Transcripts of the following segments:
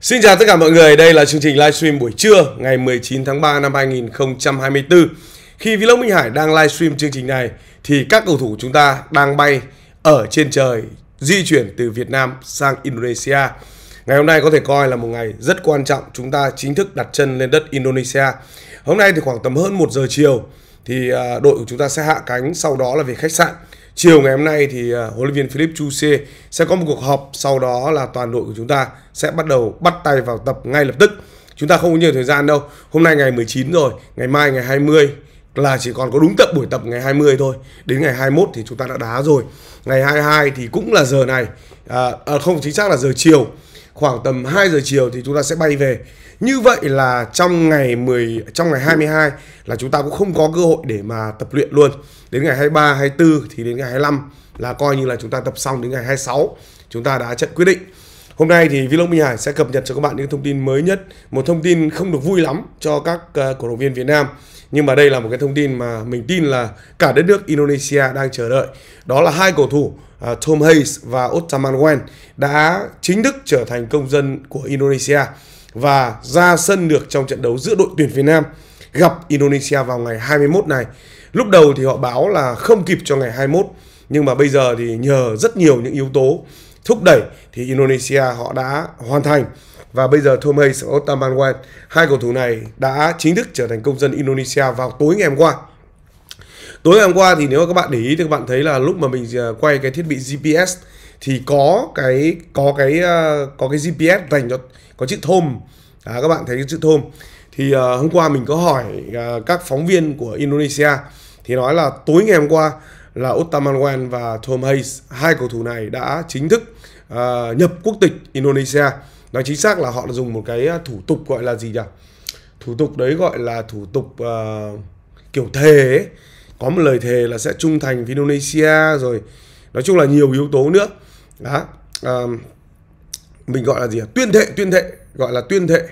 Xin chào tất cả mọi người, đây là chương trình livestream buổi trưa ngày 19 tháng 3 năm 2024. Khi Vlog Minh Hải đang livestream chương trình này thì các cầu thủ chúng ta đang bay ở trên trời di chuyển từ Việt Nam sang Indonesia. Ngày hôm nay có thể coi là một ngày rất quan trọng, chúng ta chính thức đặt chân lên đất Indonesia. Hôm nay thì khoảng tầm hơn 1 giờ chiều thì à, đội của chúng ta sẽ hạ cánh, sau đó là về khách sạn. Chiều ngày hôm nay thì à, huấn luyện viên Philip Chuse sẽ có một cuộc họp, sau đó là toàn đội của chúng ta sẽ bắt đầu bắt tay vào tập ngay lập tức. Chúng ta không có nhiều thời gian đâu. Hôm nay ngày 19 rồi, ngày mai ngày 20 là chỉ còn có đúng tập buổi tập ngày 20 thôi. Đến ngày 21 thì chúng ta đã đá rồi. Ngày 22 thì cũng là giờ này, à, à, không chính xác là giờ chiều. Khoảng tầm 2 giờ chiều thì chúng ta sẽ bay về. Như vậy là trong ngày 10 trong ngày 22 là chúng ta cũng không có cơ hội để mà tập luyện luôn. Đến ngày 23, 24 thì đến ngày 25 là coi như là chúng ta tập xong đến ngày 26 chúng ta đã trận quyết định. Hôm nay thì Vlog Minh Hải sẽ cập nhật cho các bạn những thông tin mới nhất, một thông tin không được vui lắm cho các uh, cổ động viên Việt Nam. Nhưng mà đây là một cái thông tin mà mình tin là cả đất nước Indonesia đang chờ đợi. Đó là hai cầu thủ uh, Tom Hayes và Ottaman Wen đã chính thức trở thành công dân của Indonesia và ra sân được trong trận đấu giữa đội tuyển Việt Nam gặp Indonesia vào ngày 21 này. Lúc đầu thì họ báo là không kịp cho ngày 21 nhưng mà bây giờ thì nhờ rất nhiều những yếu tố thúc đẩy thì Indonesia họ đã hoàn thành và bây giờ Tom Hayes và Ottaman Wan hai cầu thủ này đã chính thức trở thành công dân Indonesia vào tối ngày hôm qua tối ngày hôm qua thì nếu các bạn để ý thì các bạn thấy là lúc mà mình à, quay cái thiết bị GPS thì có cái có cái à, có cái GPS dành cho có chữ thôm. À, các bạn thấy cái chữ thôm. Thì uh, hôm qua mình có hỏi uh, các phóng viên của Indonesia. Thì nói là tối ngày hôm qua là Ottaman Wan và Tom Hayes hai cầu thủ này đã chính thức uh, nhập quốc tịch Indonesia. Nói chính xác là họ đã dùng một cái thủ tục gọi là gì nhỉ? Thủ tục đấy gọi là thủ tục uh, kiểu thề ấy. có một lời thề là sẽ trung thành với Indonesia rồi. Nói chung là nhiều yếu tố nữa. Đó uh, mình gọi là gì à? tuyên thệ tuyên thệ gọi là tuyên thệ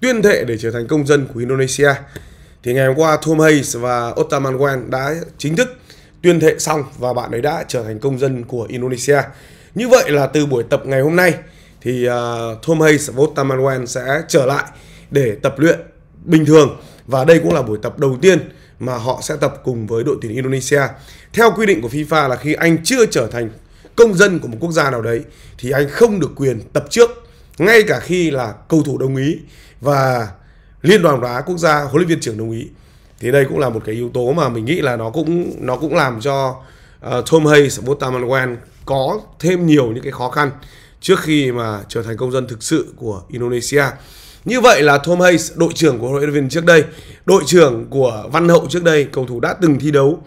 tuyên thệ để trở thành công dân của Indonesia thì ngày hôm qua Tom Hayes và Ottoman Wan đã chính thức tuyên thệ xong và bạn ấy đã trở thành công dân của Indonesia. Như vậy là từ buổi tập ngày hôm nay thì à, uh, Tom Hayes và Ottoman Wan sẽ trở lại để tập luyện bình thường và đây cũng là buổi tập đầu tiên mà họ sẽ tập cùng với đội tuyển Indonesia. Theo quy định của FIFA là khi anh chưa trở thành công dân của một quốc gia nào đấy thì anh không được quyền tập trước ngay cả khi là cầu thủ đồng ý và liên đoàn bóng đá quốc gia huấn luyện viên trưởng đồng ý thì đây cũng là một cái yếu tố mà mình nghĩ là nó cũng nó cũng làm cho uh, Tom Hayes và Wan có thêm nhiều những cái khó khăn trước khi mà trở thành công dân thực sự của Indonesia. Như vậy là Tom Hayes, đội trưởng của huấn luyện viên trước đây, đội trưởng của Văn Hậu trước đây, cầu thủ đã từng thi đấu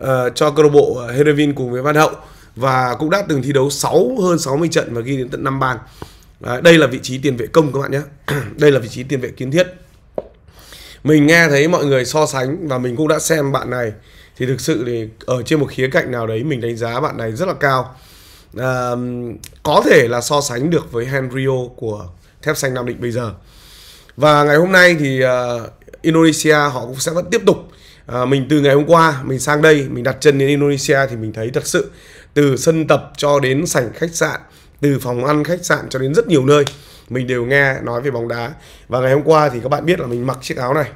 uh, cho câu lạc bộ ờ, Heerenveen cùng với Văn Hậu và cũng đã từng thi đấu 6 hơn 60 trận và ghi đến tận 5 bàn. Đấy, đây là vị trí tiền vệ công các bạn nhé. đây là vị trí tiền vệ kiến thiết. Mình nghe thấy mọi người so sánh và mình cũng đã xem bạn này thì thực sự thì ở trên một khía cạnh nào đấy mình đánh giá bạn này rất là cao. À, có thể là so sánh được với Henrio của Thép Xanh Nam Định bây giờ. Và ngày hôm nay thì uh, Indonesia họ cũng sẽ vẫn tiếp tục à, mình từ ngày hôm qua mình sang đây mình đặt chân đến Indonesia thì mình thấy thật sự từ sân tập cho đến sảnh khách sạn từ phòng ăn khách sạn cho đến rất nhiều nơi mình đều nghe nói về bóng đá. Và ngày hôm qua thì các bạn biết là mình mặc chiếc áo này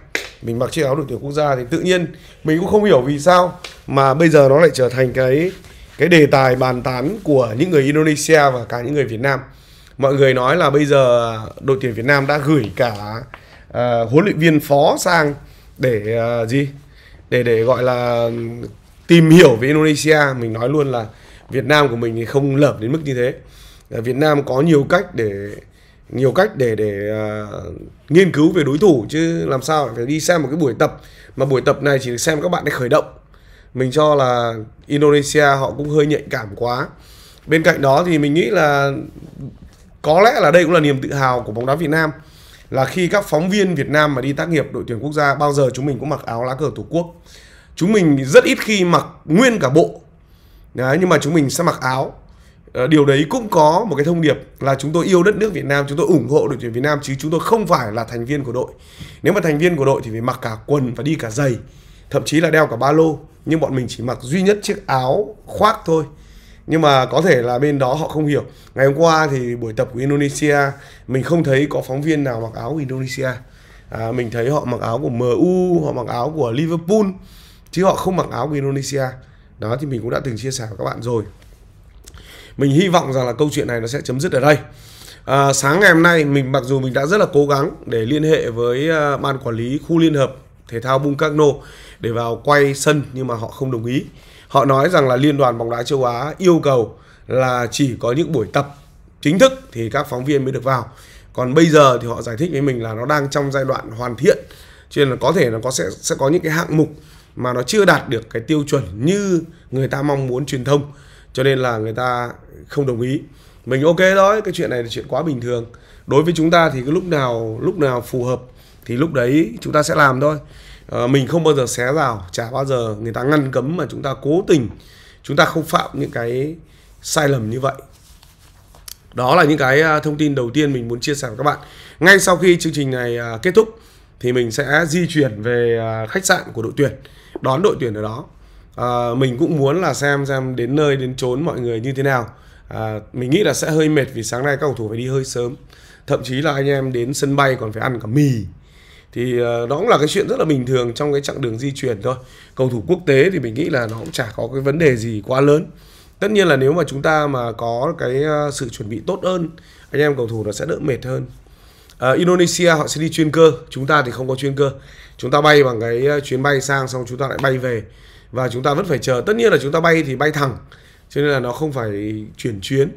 mình mặc chiếc áo đội tuyển quốc gia thì tự nhiên mình cũng không hiểu vì sao mà bây giờ nó lại trở thành cái cái đề tài bàn tán của những người Indonesia và cả những người Việt Nam. Mọi người nói là bây giờ đội tuyển Việt Nam đã gửi cả uh, huấn luyện viên phó sang để uh, gì? Để để gọi là tìm hiểu về Indonesia. Mình nói luôn là Việt Nam của mình thì không lởm đến mức như thế. À, Việt Nam có nhiều cách để nhiều cách để để uh, nghiên cứu về đối thủ chứ làm sao phải đi xem một cái buổi tập. Mà buổi tập này chỉ xem các bạn để khởi động. Mình cho là Indonesia họ cũng hơi nhạy cảm quá. Bên cạnh đó thì mình nghĩ là có lẽ là đây cũng là niềm tự hào của bóng đá Việt Nam là khi các phóng viên Việt Nam mà đi tác nghiệp đội tuyển quốc gia bao giờ chúng mình cũng mặc áo lá cờ tổ quốc chúng mình rất ít khi mặc nguyên cả bộ. Đấy, nhưng mà chúng mình sẽ mặc áo. Ờ, điều đấy cũng có một cái thông điệp là chúng tôi yêu đất nước Việt Nam chúng tôi ủng hộ đội tuyển Việt Nam chứ chúng tôi không phải là thành viên của đội. Nếu mà thành viên của đội thì phải mặc cả quần và đi cả giày thậm chí là đeo cả ba lô nhưng bọn mình chỉ mặc duy nhất chiếc áo khoác thôi. Nhưng mà có thể là bên đó họ không hiểu. Ngày hôm qua thì buổi tập của Indonesia mình không thấy có phóng viên nào mặc áo của Indonesia. À, mình thấy họ mặc áo của MU họ mặc áo của Liverpool chứ họ không mặc áo của Indonesia. Đó thì mình cũng đã từng chia sẻ với các bạn rồi. Mình hy vọng rằng là câu chuyện này nó sẽ chấm dứt ở đây. À, sáng ngày hôm nay mình mặc dù mình đã rất là cố gắng để liên hệ với uh, ban quản lý khu liên hợp thể thao Bung Karno để vào quay sân nhưng mà họ không đồng ý. Họ nói rằng là liên đoàn bóng đá châu Á yêu cầu là chỉ có những buổi tập chính thức thì các phóng viên mới được vào. Còn bây giờ thì họ giải thích với mình là nó đang trong giai đoạn hoàn thiện cho nên là có thể nó có sẽ sẽ có những cái hạng mục mà nó chưa đạt được cái tiêu chuẩn như người ta mong muốn truyền thông cho nên là người ta không đồng ý. Mình ok thôi cái chuyện này là chuyện quá bình thường. Đối với chúng ta thì cái lúc nào lúc nào phù hợp thì lúc đấy chúng ta sẽ làm thôi. À, mình không bao giờ xé rào chả bao giờ người ta ngăn cấm mà chúng ta cố tình chúng ta không phạm những cái sai lầm như vậy. Đó là những cái à, thông tin đầu tiên mình muốn chia sẻ với các bạn. Ngay sau khi chương trình này à, kết thúc thì mình sẽ di chuyển về à, khách sạn của đội tuyển đón đội tuyển ở đó. À, mình cũng muốn là xem xem đến nơi đến chốn mọi người như thế nào. À, mình nghĩ là sẽ hơi mệt vì sáng nay các cầu thủ phải đi hơi sớm. Thậm chí là anh em đến sân bay còn phải ăn cả mì. Thì uh, đó cũng là cái chuyện rất là bình thường trong cái chặng đường di chuyển thôi. Cầu thủ quốc tế thì mình nghĩ là nó cũng chả có cái vấn đề gì quá lớn. Tất nhiên là nếu mà chúng ta mà có cái à, sự chuẩn bị tốt hơn anh em cầu thủ nó sẽ đỡ mệt hơn uh, Indonesia họ sẽ đi chuyên cơ chúng ta thì không có chuyên cơ. Chúng ta bay bằng cái ờ, chuyến bay sang xong chúng ta lại bay về. Và chúng ta vẫn phải chờ. Tất nhiên là chúng ta bay thì bay thẳng cho nên là nó không phải chuyển chuyến.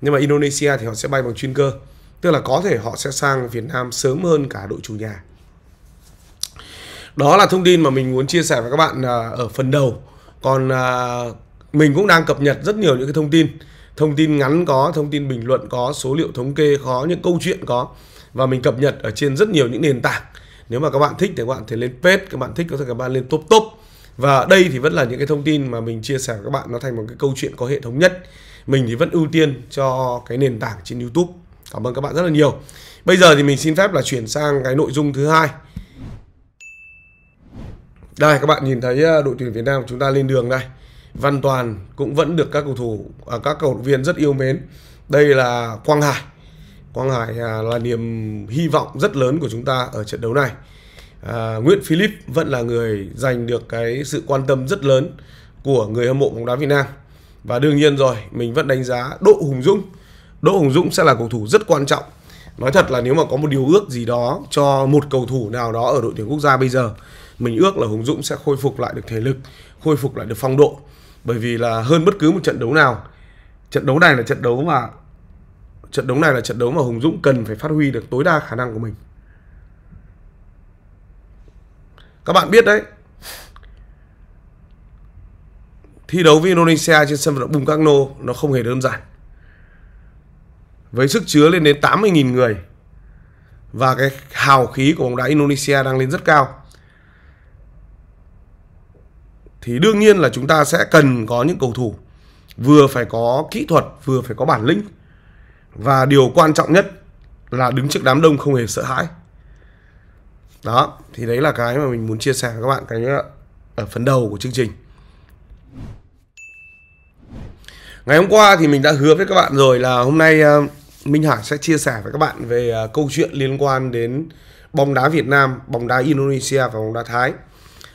Nhưng mà Indonesia thì họ sẽ bay bằng chuyên cơ. Tức là có thể họ sẽ sang Việt Nam sớm hơn cả đội chủ nhà. Đó là thông tin mà mình muốn chia sẻ với các bạn ờ, ở phần đầu. Còn mình cũng đang cập nhật rất nhiều những cái thông tin. Thông tin ngắn có thông tin bình luận có số liệu thống kê có những câu chuyện có và mình cập nhật ở trên rất nhiều những nền tảng. Nếu mà các bạn thích thì các bạn thể lên page, các bạn thích có thể các bạn lên top top. Và đây thì vẫn là những cái thông tin mà mình chia sẻ với các bạn, nó thành một cái câu chuyện có hệ thống nhất. Mình thì vẫn ưu tiên cho cái nền tảng trên YouTube. Cảm ơn các bạn rất là nhiều. Bây giờ thì mình xin phép là chuyển sang cái nội dung thứ hai. Đây, các bạn nhìn thấy ờ, đội tuyển Việt Nam chúng ta lên đường đây. Văn Toàn cũng vẫn được các cầu thủ à, các cầu thủ viên rất yêu mến. Đây là Quang Hải. Quang Hải à, là niềm hy vọng rất lớn của chúng ta ở trận đấu này. À, Nguyễn Philip vẫn là người giành được cái sự quan tâm rất lớn của người hâm mộ bóng đá Việt Nam. Và đương nhiên rồi mình vẫn đánh giá Đỗ Hùng Dũng. Đỗ Hùng Dũng sẽ là cầu thủ rất quan trọng. Nói thật là nếu mà có một điều ước gì đó cho một cầu thủ nào đó ở đội tuyển quốc gia bây giờ mình ước là Hùng Dũng sẽ khôi phục lại được thể lực khôi phục lại được phong độ. Bởi vì là hơn bất cứ một trận đấu nào trận đấu này là trận đấu mà trận đấu này là trận đấu mà Hùng Dũng cần phải phát huy được tối đa khả năng của mình. Các bạn biết đấy. Thi đấu với Indonesia trên sân vận động Bung Karno nó không hề đơn giản. Với sức chứa lên đến 80.000 người và cái hào khí của bóng đá Indonesia đang lên rất cao. Thì đương nhiên là chúng ta sẽ cần có những cầu thủ vừa phải có kỹ thuật, vừa phải có bản lĩnh và điều quan trọng nhất là đứng trước đám đông không hề sợ hãi. Đó thì đấy là cái mà mình muốn chia sẻ với các bạn cái ở phần đầu của chương trình. Ngày hôm qua thì mình đã hứa với các bạn rồi là hôm nay ờ, Minh Hải sẽ chia sẻ với các bạn về ờ, câu chuyện liên quan đến bóng đá Việt Nam, bóng đá Indonesia và bóng đá Thái.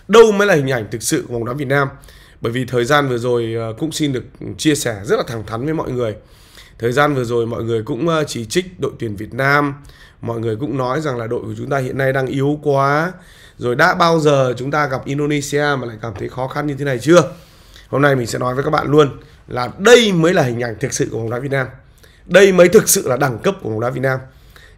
Đâu mới là hình ảnh thực sự của bóng đá Việt Nam? Bởi vì thời gian vừa rồi ờ, cũng xin được chia sẻ rất là thẳng thắn với mọi người thời gian vừa rồi mọi người cũng ờ, chỉ trích đội tuyển Việt Nam. Mọi người cũng nói rằng là đội của chúng ta hiện nay đang yếu quá. Rồi đã bao giờ chúng ta gặp Indonesia mà lại cảm thấy khó khăn như thế này chưa? Hôm nay mình sẽ nói với các bạn luôn là đây mới là hình ảnh thực sự của bóng đá Việt Nam. Đây mới thực sự là đẳng cấp của bóng đá Việt Nam.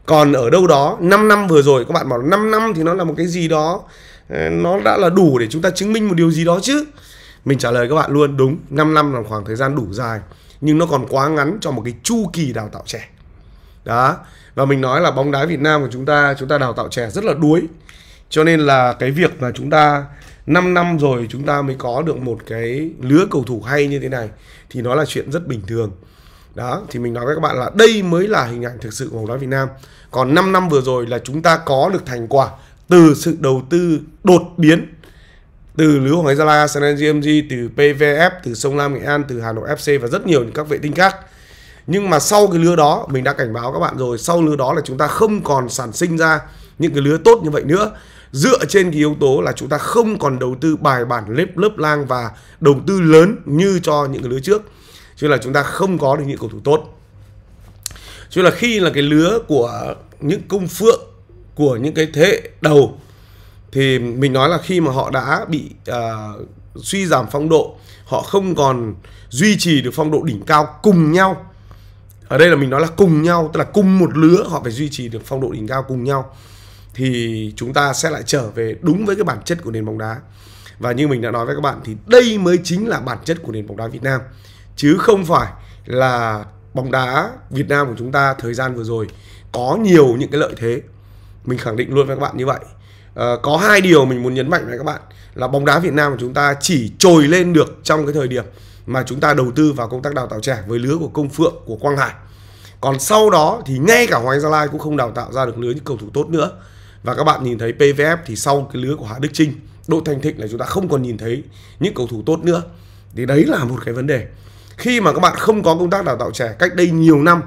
Còn ở đâu đó 5 năm vừa rồi, các bạn bảo 5 năm thì nó là một cái gì đó ờ, nó đã là đủ để chúng ta chứng minh một điều gì đó chứ? Mình trả lời các bạn luôn, đúng 5 năm là khoảng thời gian đủ dài nhưng nó còn quá ngắn cho một cái chu kỳ đào tạo trẻ. Đó, và mình nói là bóng đá Việt Nam của chúng ta chúng ta đào tạo trẻ rất là đuối. Cho nên là cái việc mà chúng ta 5 năm rồi chúng ta mới có được một cái lứa cầu thủ hay như thế này thì nó là chuyện rất bình thường. Đó, thì mình nói với các bạn là đây mới là hình ảnh thực sự của bóng đá Việt Nam. Còn 5 năm vừa rồi là chúng ta có được thành quả từ sự đầu tư đột biến từ lứa Hoàng Gia Lai, Arsenal GMG, từ PVF, từ Sông Lam Nghệ An, từ Hà Nội FC và rất nhiều những các vệ tinh khác. Nhưng mà sau cái lứa đó mình đã cảnh báo các bạn rồi, sau lứa đó là chúng ta không còn sản sinh ra những cái lứa tốt như vậy nữa. Dựa trên cái yếu tố là chúng ta không còn đầu tư bài bản lớp lớp lang và đầu tư lớn như cho những cái lứa trước. Chứ là chúng ta không có được những cầu thủ tốt. Chứ là khi là cái lứa của những công phượng của những cái thế hệ đầu thì mình nói là khi mà họ đã bị uh, suy giảm phong độ họ không còn duy trì được phong độ đỉnh cao cùng nhau. Ở đây là mình nói là cùng nhau tức là cùng một lứa họ phải duy trì được phong độ đỉnh cao cùng nhau. Thì chúng ta sẽ lại trở về đúng với cái bản chất của nền bóng đá. Và như mình đã nói với các bạn thì đây mới chính là bản chất của nền bóng đá Việt Nam. Chứ không phải là bóng đá Việt Nam của chúng ta thời gian vừa rồi có nhiều những cái lợi thế. Mình khẳng định luôn với các bạn như vậy. Ờ, có hai điều mình muốn nhấn mạnh với các bạn là bóng đá Việt Nam của chúng ta chỉ trồi lên được trong cái thời điểm mà chúng ta đầu tư vào công tác đào tạo trẻ với lứa của Công Phượng, của Quang Hải. Còn sau đó thì ngay cả Hoàng Gia Lai cũng không đào tạo ra được lứa những cầu thủ tốt nữa. Và các bạn nhìn thấy PVF thì sau cái lứa của Hạ Đức Trinh, Đỗ Thanh Thịnh là chúng ta không còn nhìn thấy những cầu thủ tốt nữa. Thì đấy là một cái vấn đề. Khi mà các bạn không có công tác đào tạo trẻ cách đây nhiều năm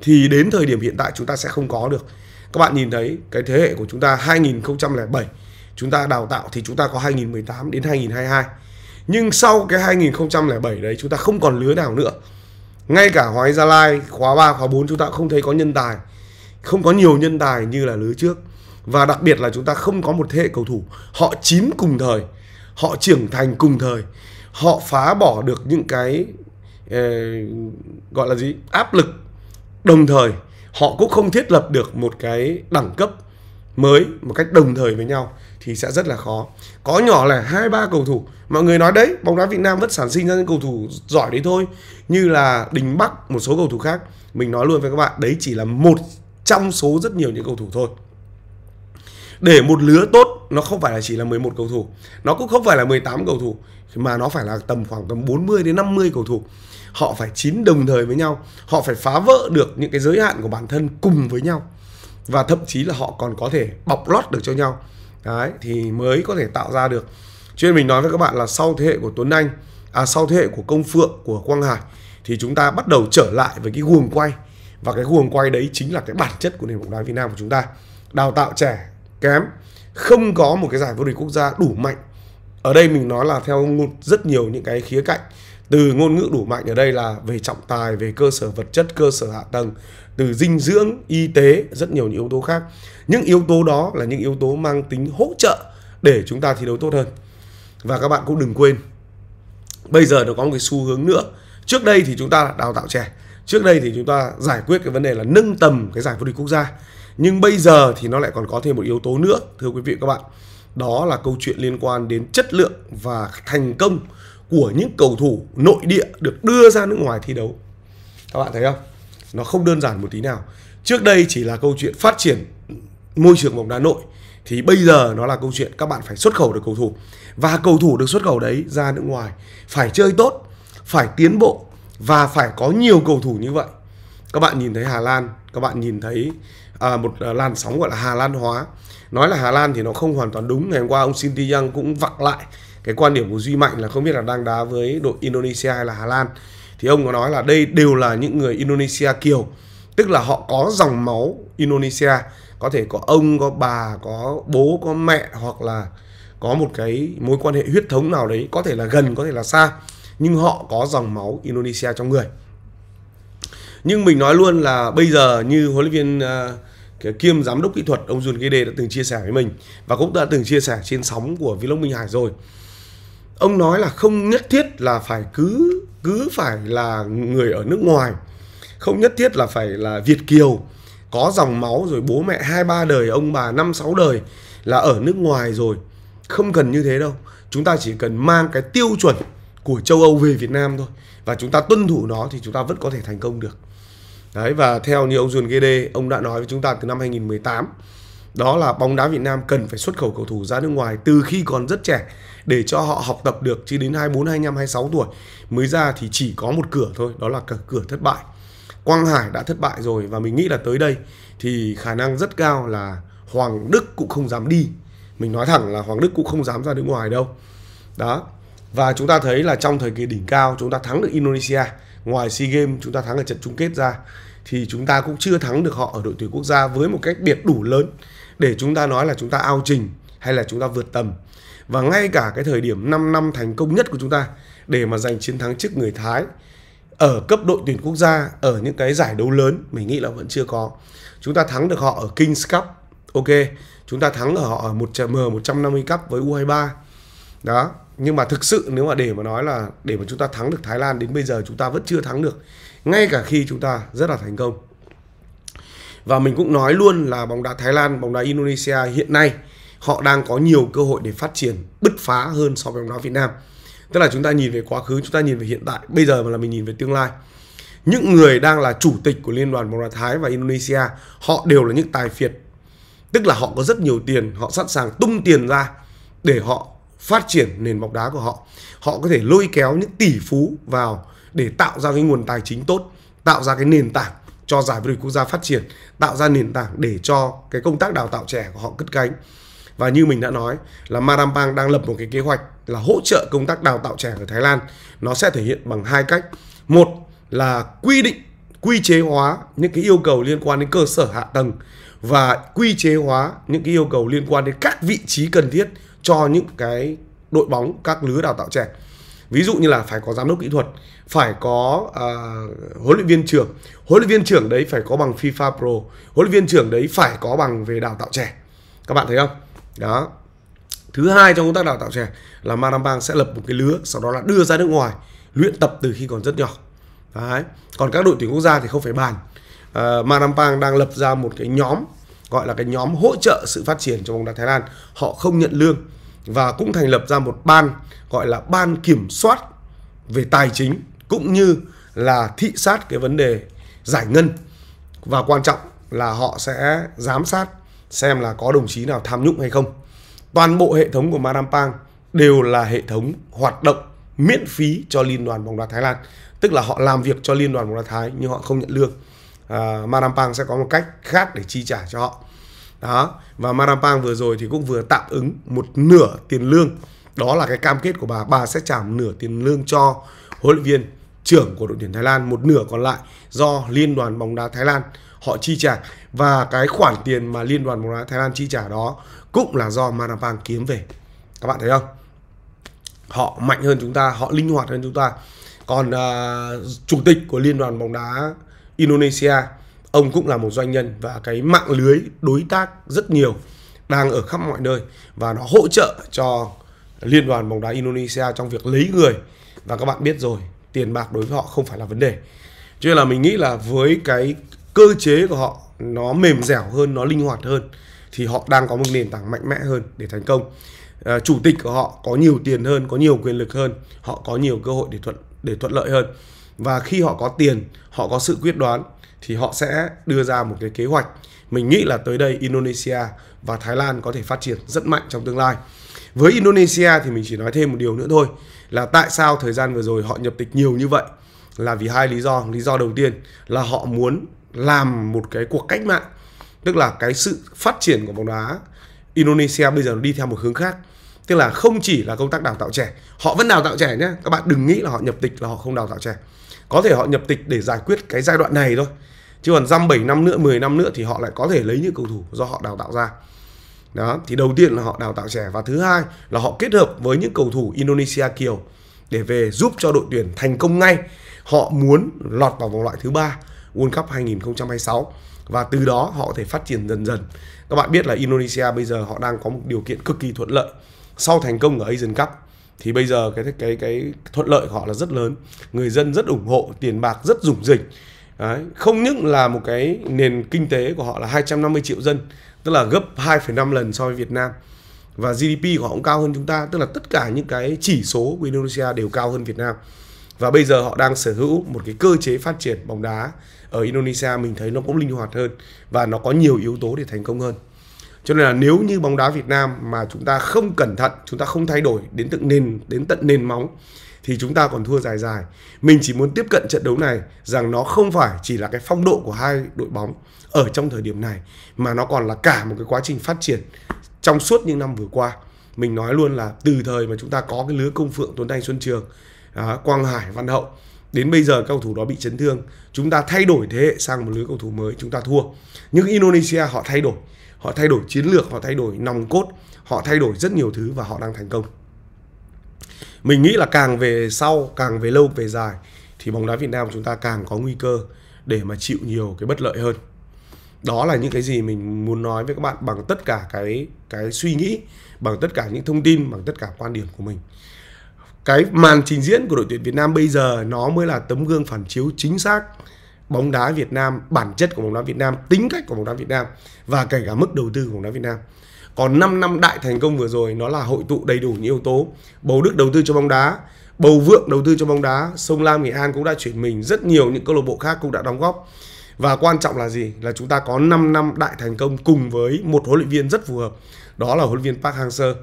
thì đến thời điểm hiện tại chúng ta sẽ không có được các bạn nhìn thấy cái thế hệ của chúng ta 2007 chúng ta đào tạo thì chúng ta có 2018 đến 2022 nhưng sau cái 2007 đấy chúng ta không còn lứa nào nữa. Ngay cả Hoài Gia Lai khóa 3 khóa 4 chúng ta không thấy có nhân tài. Không có nhiều nhân tài như là lứa trước. Và đặc biệt là chúng ta không có một thế hệ cầu thủ. Họ chín cùng thời. Họ trưởng thành cùng thời. Họ phá bỏ được những cái eh, gọi là gì? Áp lực đồng thời họ cũng không thiết lập được một cái đẳng cấp mới một cách đồng thời với nhau thì sẽ rất là khó. Có nhỏ là hai, ba cầu thủ. Mọi người nói đấy, bóng đá Việt Nam vẫn sản sinh ra những cầu thủ giỏi đấy thôi. Như là Đình Bắc, một số cầu thủ khác. Mình nói luôn với các bạn, đấy chỉ là một trong số rất nhiều những cầu thủ thôi. Để một lứa tốt, nó không phải là chỉ là 11 cầu thủ. Nó cũng không phải là 18 cầu thủ, mà nó phải là tầm khoảng tầm 40 đến 50 cầu thủ họ phải chín đồng thời với nhau. Họ phải phá vỡ được những cái giới hạn của bản thân cùng với nhau. Và thậm chí là họ còn có thể bọc lót được cho nhau. Đấy, thì mới có thể tạo ra được. Cho nên mình nói với các bạn là sau thế hệ của Tuấn Anh à sau thế hệ của Công Phượng, của Quang Hải, thì chúng ta bắt đầu trở lại với cái guồng quay. Và cái guồng quay đấy chính là cái bản chất của nền bóng đá Việt Nam của chúng ta. Đào tạo trẻ, kém, không có một cái giải vô địch quốc gia đủ mạnh. Ở đây mình nói là theo rất nhiều những cái khía cạnh từ ngôn ngữ đủ mạnh ở đây là về trọng tài, về cơ sở vật chất, cơ sở hạ tầng, từ dinh dưỡng, y tế, rất nhiều những yếu tố khác. Những yếu tố đó là những yếu tố mang tính hỗ trợ để chúng ta thi đấu tốt hơn. Và các bạn cũng đừng quên, bây giờ nó có một cái xu hướng nữa. Trước đây thì chúng ta đào tạo trẻ. Trước đây thì chúng ta giải quyết cái vấn đề là nâng tầm cái giải vô địch quốc gia. Nhưng bây giờ thì nó lại còn có thêm một yếu tố nữa, thưa quý vị và các bạn. Đó là câu chuyện liên quan đến chất lượng và thành công của những cầu thủ nội địa được đưa ra nước ngoài thi đấu. Các bạn thấy không? Nó không đơn giản một tí nào. Trước đây chỉ là câu chuyện phát triển môi trường bóng đá nội thì bây giờ nó là câu chuyện các bạn phải xuất khẩu được cầu thủ. Và cầu thủ được xuất khẩu đấy ra nước ngoài phải chơi tốt phải tiến bộ và phải có nhiều cầu thủ như vậy. Các bạn nhìn thấy Hà Lan các bạn nhìn thấy à, một à, làn sóng gọi là Hà Lan hóa. Nói là Hà Lan thì nó không hoàn toàn đúng ngày hôm qua ông Sinti Young cũng vặn lại cái quan điểm của Duy Mạnh là không biết là đang đá với đội Indonesia hay là Hà Lan. Thì ông có nói là đây đều là những người Indonesia kiều tức là họ có dòng máu Indonesia. Có thể có ông có bà có bố có mẹ hoặc là có một cái mối quan hệ huyết thống nào đấy có thể là gần có thể là xa nhưng họ có dòng máu Indonesia trong người. Nhưng mình nói luôn là bây giờ như huấn luyện viên uh, kiêm giám đốc kỹ thuật ông Jun Gede đã từng chia sẻ với mình và cũng đã từng chia sẻ trên sóng của Vlog Minh Hải rồi ông nói là không nhất thiết là phải cứ cứ phải là người ở nước ngoài. Không nhất thiết là phải là việt kiều. Có dòng máu rồi, bố mẹ hai ba đời, ông bà năm sáu đời là ở nước ngoài rồi. Không cần như thế đâu. Chúng ta chỉ cần mang cái tiêu chuẩn của châu âu về việt nam thôi. Và chúng ta tuân thủ nó thì chúng ta vẫn có thể thành công được. Đấy, và theo như ông Jun Gede ông đã nói với chúng ta từ năm 2018 đó là bóng đá Việt Nam cần phải xuất khẩu cầu thủ ra nước ngoài từ khi còn rất trẻ để cho họ học tập được chứ đến 24, 25, 26 tuổi mới ra thì chỉ có một cửa thôi đó là cửa thất bại. Quang Hải đã thất bại rồi và mình nghĩ là tới đây thì khả năng rất cao là Hoàng Đức cũng không dám đi. Mình nói thẳng là Hoàng Đức cũng không dám ra nước ngoài đâu. Đó. Và chúng ta thấy là trong thời kỳ đỉnh cao chúng ta thắng được Indonesia. Ngoài SEA Games chúng ta thắng ở trận chung kết ra thì chúng ta cũng chưa thắng được họ ở đội tuyển quốc gia với một cách biệt đủ lớn để chúng ta nói là chúng ta ao trình hay là chúng ta vượt tầm. Và ngay cả cái thời điểm 5 năm thành công nhất của chúng ta, để mà giành chiến thắng trước người Thái ở cấp đội tuyển quốc gia, ở những cái giải đấu lớn, mình nghĩ là vẫn chưa có. Chúng ta thắng được họ ở Kings Cup, ok. Chúng ta thắng ở họ ở một M 150 Cup với U23 đó, nhưng mà thực sự nếu mà để mà nói là để mà chúng ta thắng được Thái Lan, đến bây giờ chúng ta vẫn chưa thắng được. Ngay cả khi chúng ta rất là thành công và mình cũng nói luôn là bóng đá Thái Lan, bóng đá Indonesia hiện nay, họ đang có nhiều cơ hội để phát triển, bứt phá hơn so với bóng đá Việt Nam. Tức là chúng ta nhìn về quá khứ, chúng ta nhìn về hiện tại, bây giờ mà là mình nhìn về tương lai. Những người đang là chủ tịch của liên đoàn bóng đá Thái và Indonesia, họ đều là những tài phiệt. Tức là họ có rất nhiều tiền, họ sẵn sàng tung tiền ra để họ phát triển nền bóng đá của họ. Họ có thể lôi kéo những tỷ phú vào để tạo ra cái nguồn tài chính tốt, tạo ra cái nền tảng cho giải vô địch quốc gia phát triển, tạo ra nền tảng để cho cái công tác đào tạo trẻ của họ cất cánh. Và như mình đã nói là Marampang đang lập một cái kế hoạch là hỗ trợ công tác đào tạo trẻ ở Thái Lan. Nó sẽ thể hiện bằng hai cách. Một là quy định, quy chế hóa những cái yêu cầu liên quan đến cơ sở hạ tầng và quy chế hóa những cái yêu cầu liên quan đến các vị trí cần thiết cho những cái đội bóng, các lứa đào tạo trẻ ví dụ như là phải có giám đốc kỹ thuật phải có uh, huấn luyện viên trưởng. Huấn luyện viên trưởng đấy phải có bằng FIFA Pro. Huấn luyện viên trưởng đấy phải có bằng về đào tạo trẻ. Các bạn thấy không? Đó. Thứ hai trong công tác đào tạo trẻ là Marambang sẽ lập một cái lứa sau đó là đưa ra nước ngoài luyện tập từ khi còn rất nhỏ. Đấy. Còn các đội tuyển quốc gia thì không phải bàn. Ờ, uh, Marampang đang lập ra một cái nhóm gọi là cái nhóm hỗ trợ sự phát triển cho bóng đá Thái Lan. Họ không nhận lương và cũng thành lập ra một ban gọi là ban kiểm soát về tài chính cũng như là thị sát cái vấn đề giải ngân. Và quan trọng là họ sẽ giám sát xem là có đồng chí nào tham nhũng hay không. Toàn bộ hệ thống của Marampang đều là hệ thống hoạt động miễn phí cho liên đoàn bóng đá Thái Lan. Tức là họ làm việc cho liên đoàn bóng đá Thái nhưng họ không nhận lương. À, Marampang sẽ có một cách khác để chi trả cho họ. Đó và Marampang vừa rồi thì cũng vừa tạm ứng một nửa tiền lương đó là cái cam kết của bà. Bà sẽ trả một nửa tiền lương cho huấn luyện viên trưởng của đội tuyển Thái Lan một nửa còn lại do liên đoàn bóng đá Thái Lan họ chi trả. Và cái khoản tiền mà liên đoàn bóng đá Thái Lan chi trả đó cũng là do Manapang kiếm về. Các bạn thấy không? Họ mạnh hơn chúng ta họ linh hoạt hơn chúng ta. Còn uh, chủ tịch của liên đoàn bóng đá Indonesia ông cũng là một doanh nhân và cái mạng lưới đối tác rất nhiều đang ở khắp mọi nơi và nó hỗ trợ cho liên đoàn bóng đá Indonesia trong việc lấy người. Và các bạn biết rồi tiền bạc đối với họ không phải là vấn đề. Cho nên là mình nghĩ là với cái cơ chế của họ nó mềm dẻo hơn nó linh hoạt hơn thì họ đang có một nền tảng mạnh mẽ hơn để thành công. À, chủ tịch của họ có nhiều tiền hơn có nhiều quyền lực hơn họ có nhiều cơ hội để thuận để thuận lợi hơn. Và khi họ có tiền họ có sự quyết đoán thì họ sẽ đưa ra một cái kế hoạch. Mình nghĩ là tới đây Indonesia và Thái Lan có thể phát triển rất mạnh trong tương lai với Indonesia thì mình chỉ nói thêm một điều nữa thôi, là tại sao thời gian vừa rồi họ nhập tịch nhiều như vậy? Là vì hai lý do. Lý do đầu tiên là họ muốn làm một cái cuộc cách mạng, tức là cái sự phát triển của bóng đá Indonesia bây giờ nó đi theo một hướng khác. Tức là không chỉ là công tác đào tạo trẻ, họ vẫn đào tạo trẻ nhé các bạn đừng nghĩ là họ nhập tịch là họ không đào tạo trẻ. Có thể họ nhập tịch để giải quyết cái giai đoạn này thôi, chứ còn dăm 7 năm nữa 10 năm nữa thì họ lại có thể lấy những cầu thủ do họ đào tạo ra đó, thì đầu tiên là họ đào tạo trẻ và thứ hai là họ kết hợp với những cầu thủ Indonesia kiều để về giúp cho đội tuyển thành công ngay. Họ muốn lọt vào vòng loại thứ ba World Cup 2026 và từ đó họ có thể phát triển dần dần. Các bạn biết là Indonesia bây giờ họ đang có một điều kiện cực kỳ thuận lợi. Sau thành công ở Asian Cup thì bây giờ cái cái cái thuận lợi của họ là rất lớn. Người dân rất ủng hộ, tiền bạc rất rủng rỉnh. Đấy. không những là một cái nền kinh tế của họ là 250 triệu dân tức là gấp 2,5 lần so với Việt Nam. Và GDP của họ cũng cao hơn chúng ta tức là tất cả những cái chỉ số của Indonesia đều cao hơn Việt Nam. Và bây giờ họ đang sở hữu một cái cơ chế phát triển bóng đá ở Indonesia mình thấy nó cũng linh hoạt hơn và nó có nhiều yếu tố để thành công hơn. Cho nên là nếu như bóng đá Việt Nam mà chúng ta không cẩn thận chúng ta không thay đổi đến tận nền đến tận nền móng thì chúng ta còn thua dài dài. Mình chỉ muốn tiếp cận trận đấu này rằng nó không phải chỉ là cái phong độ của hai đội bóng ở trong thời điểm này mà nó còn là cả một cái quá trình phát triển trong suốt những năm vừa qua. Mình nói luôn là từ thời mà chúng ta có cái lứa công phượng tuấn anh xuân trường à, quang hải văn hậu đến bây giờ các cầu thủ đó bị chấn thương chúng ta thay đổi thế hệ sang một lứa cầu thủ mới chúng ta thua. Nhưng Indonesia họ thay đổi họ thay đổi chiến lược họ thay đổi nòng cốt họ thay đổi rất nhiều thứ và họ đang thành công mình nghĩ là càng về sau, càng về lâu, về dài, thì bóng đá Việt Nam chúng ta càng có nguy cơ để mà chịu nhiều cái bất lợi hơn. Đó là những cái gì mình muốn nói với các bạn bằng tất cả cái cái suy nghĩ, bằng tất cả những thông tin, bằng tất cả quan điểm của mình. Cái màn trình diễn của đội tuyển Việt Nam bây giờ nó mới là tấm gương phản chiếu chính xác bóng đá Việt Nam, bản chất của bóng đá Việt Nam, tính cách của bóng đá Việt Nam và kể cả mức đầu tư của bóng đá Việt Nam còn 5 năm đại thành công vừa rồi, nó là hội tụ đầy đủ những yếu tố. Bầu đức đầu tư cho bóng đá, bầu vượng đầu tư cho bóng đá, sông lam, nghệ an cũng đã chuyển mình, rất nhiều những câu lạc bộ khác cũng đã đóng góp. Và quan trọng là gì? Là chúng ta có 5 năm đại thành công cùng với một huấn luyện viên rất phù hợp. Đó là huấn luyện viên Park Hang-seo.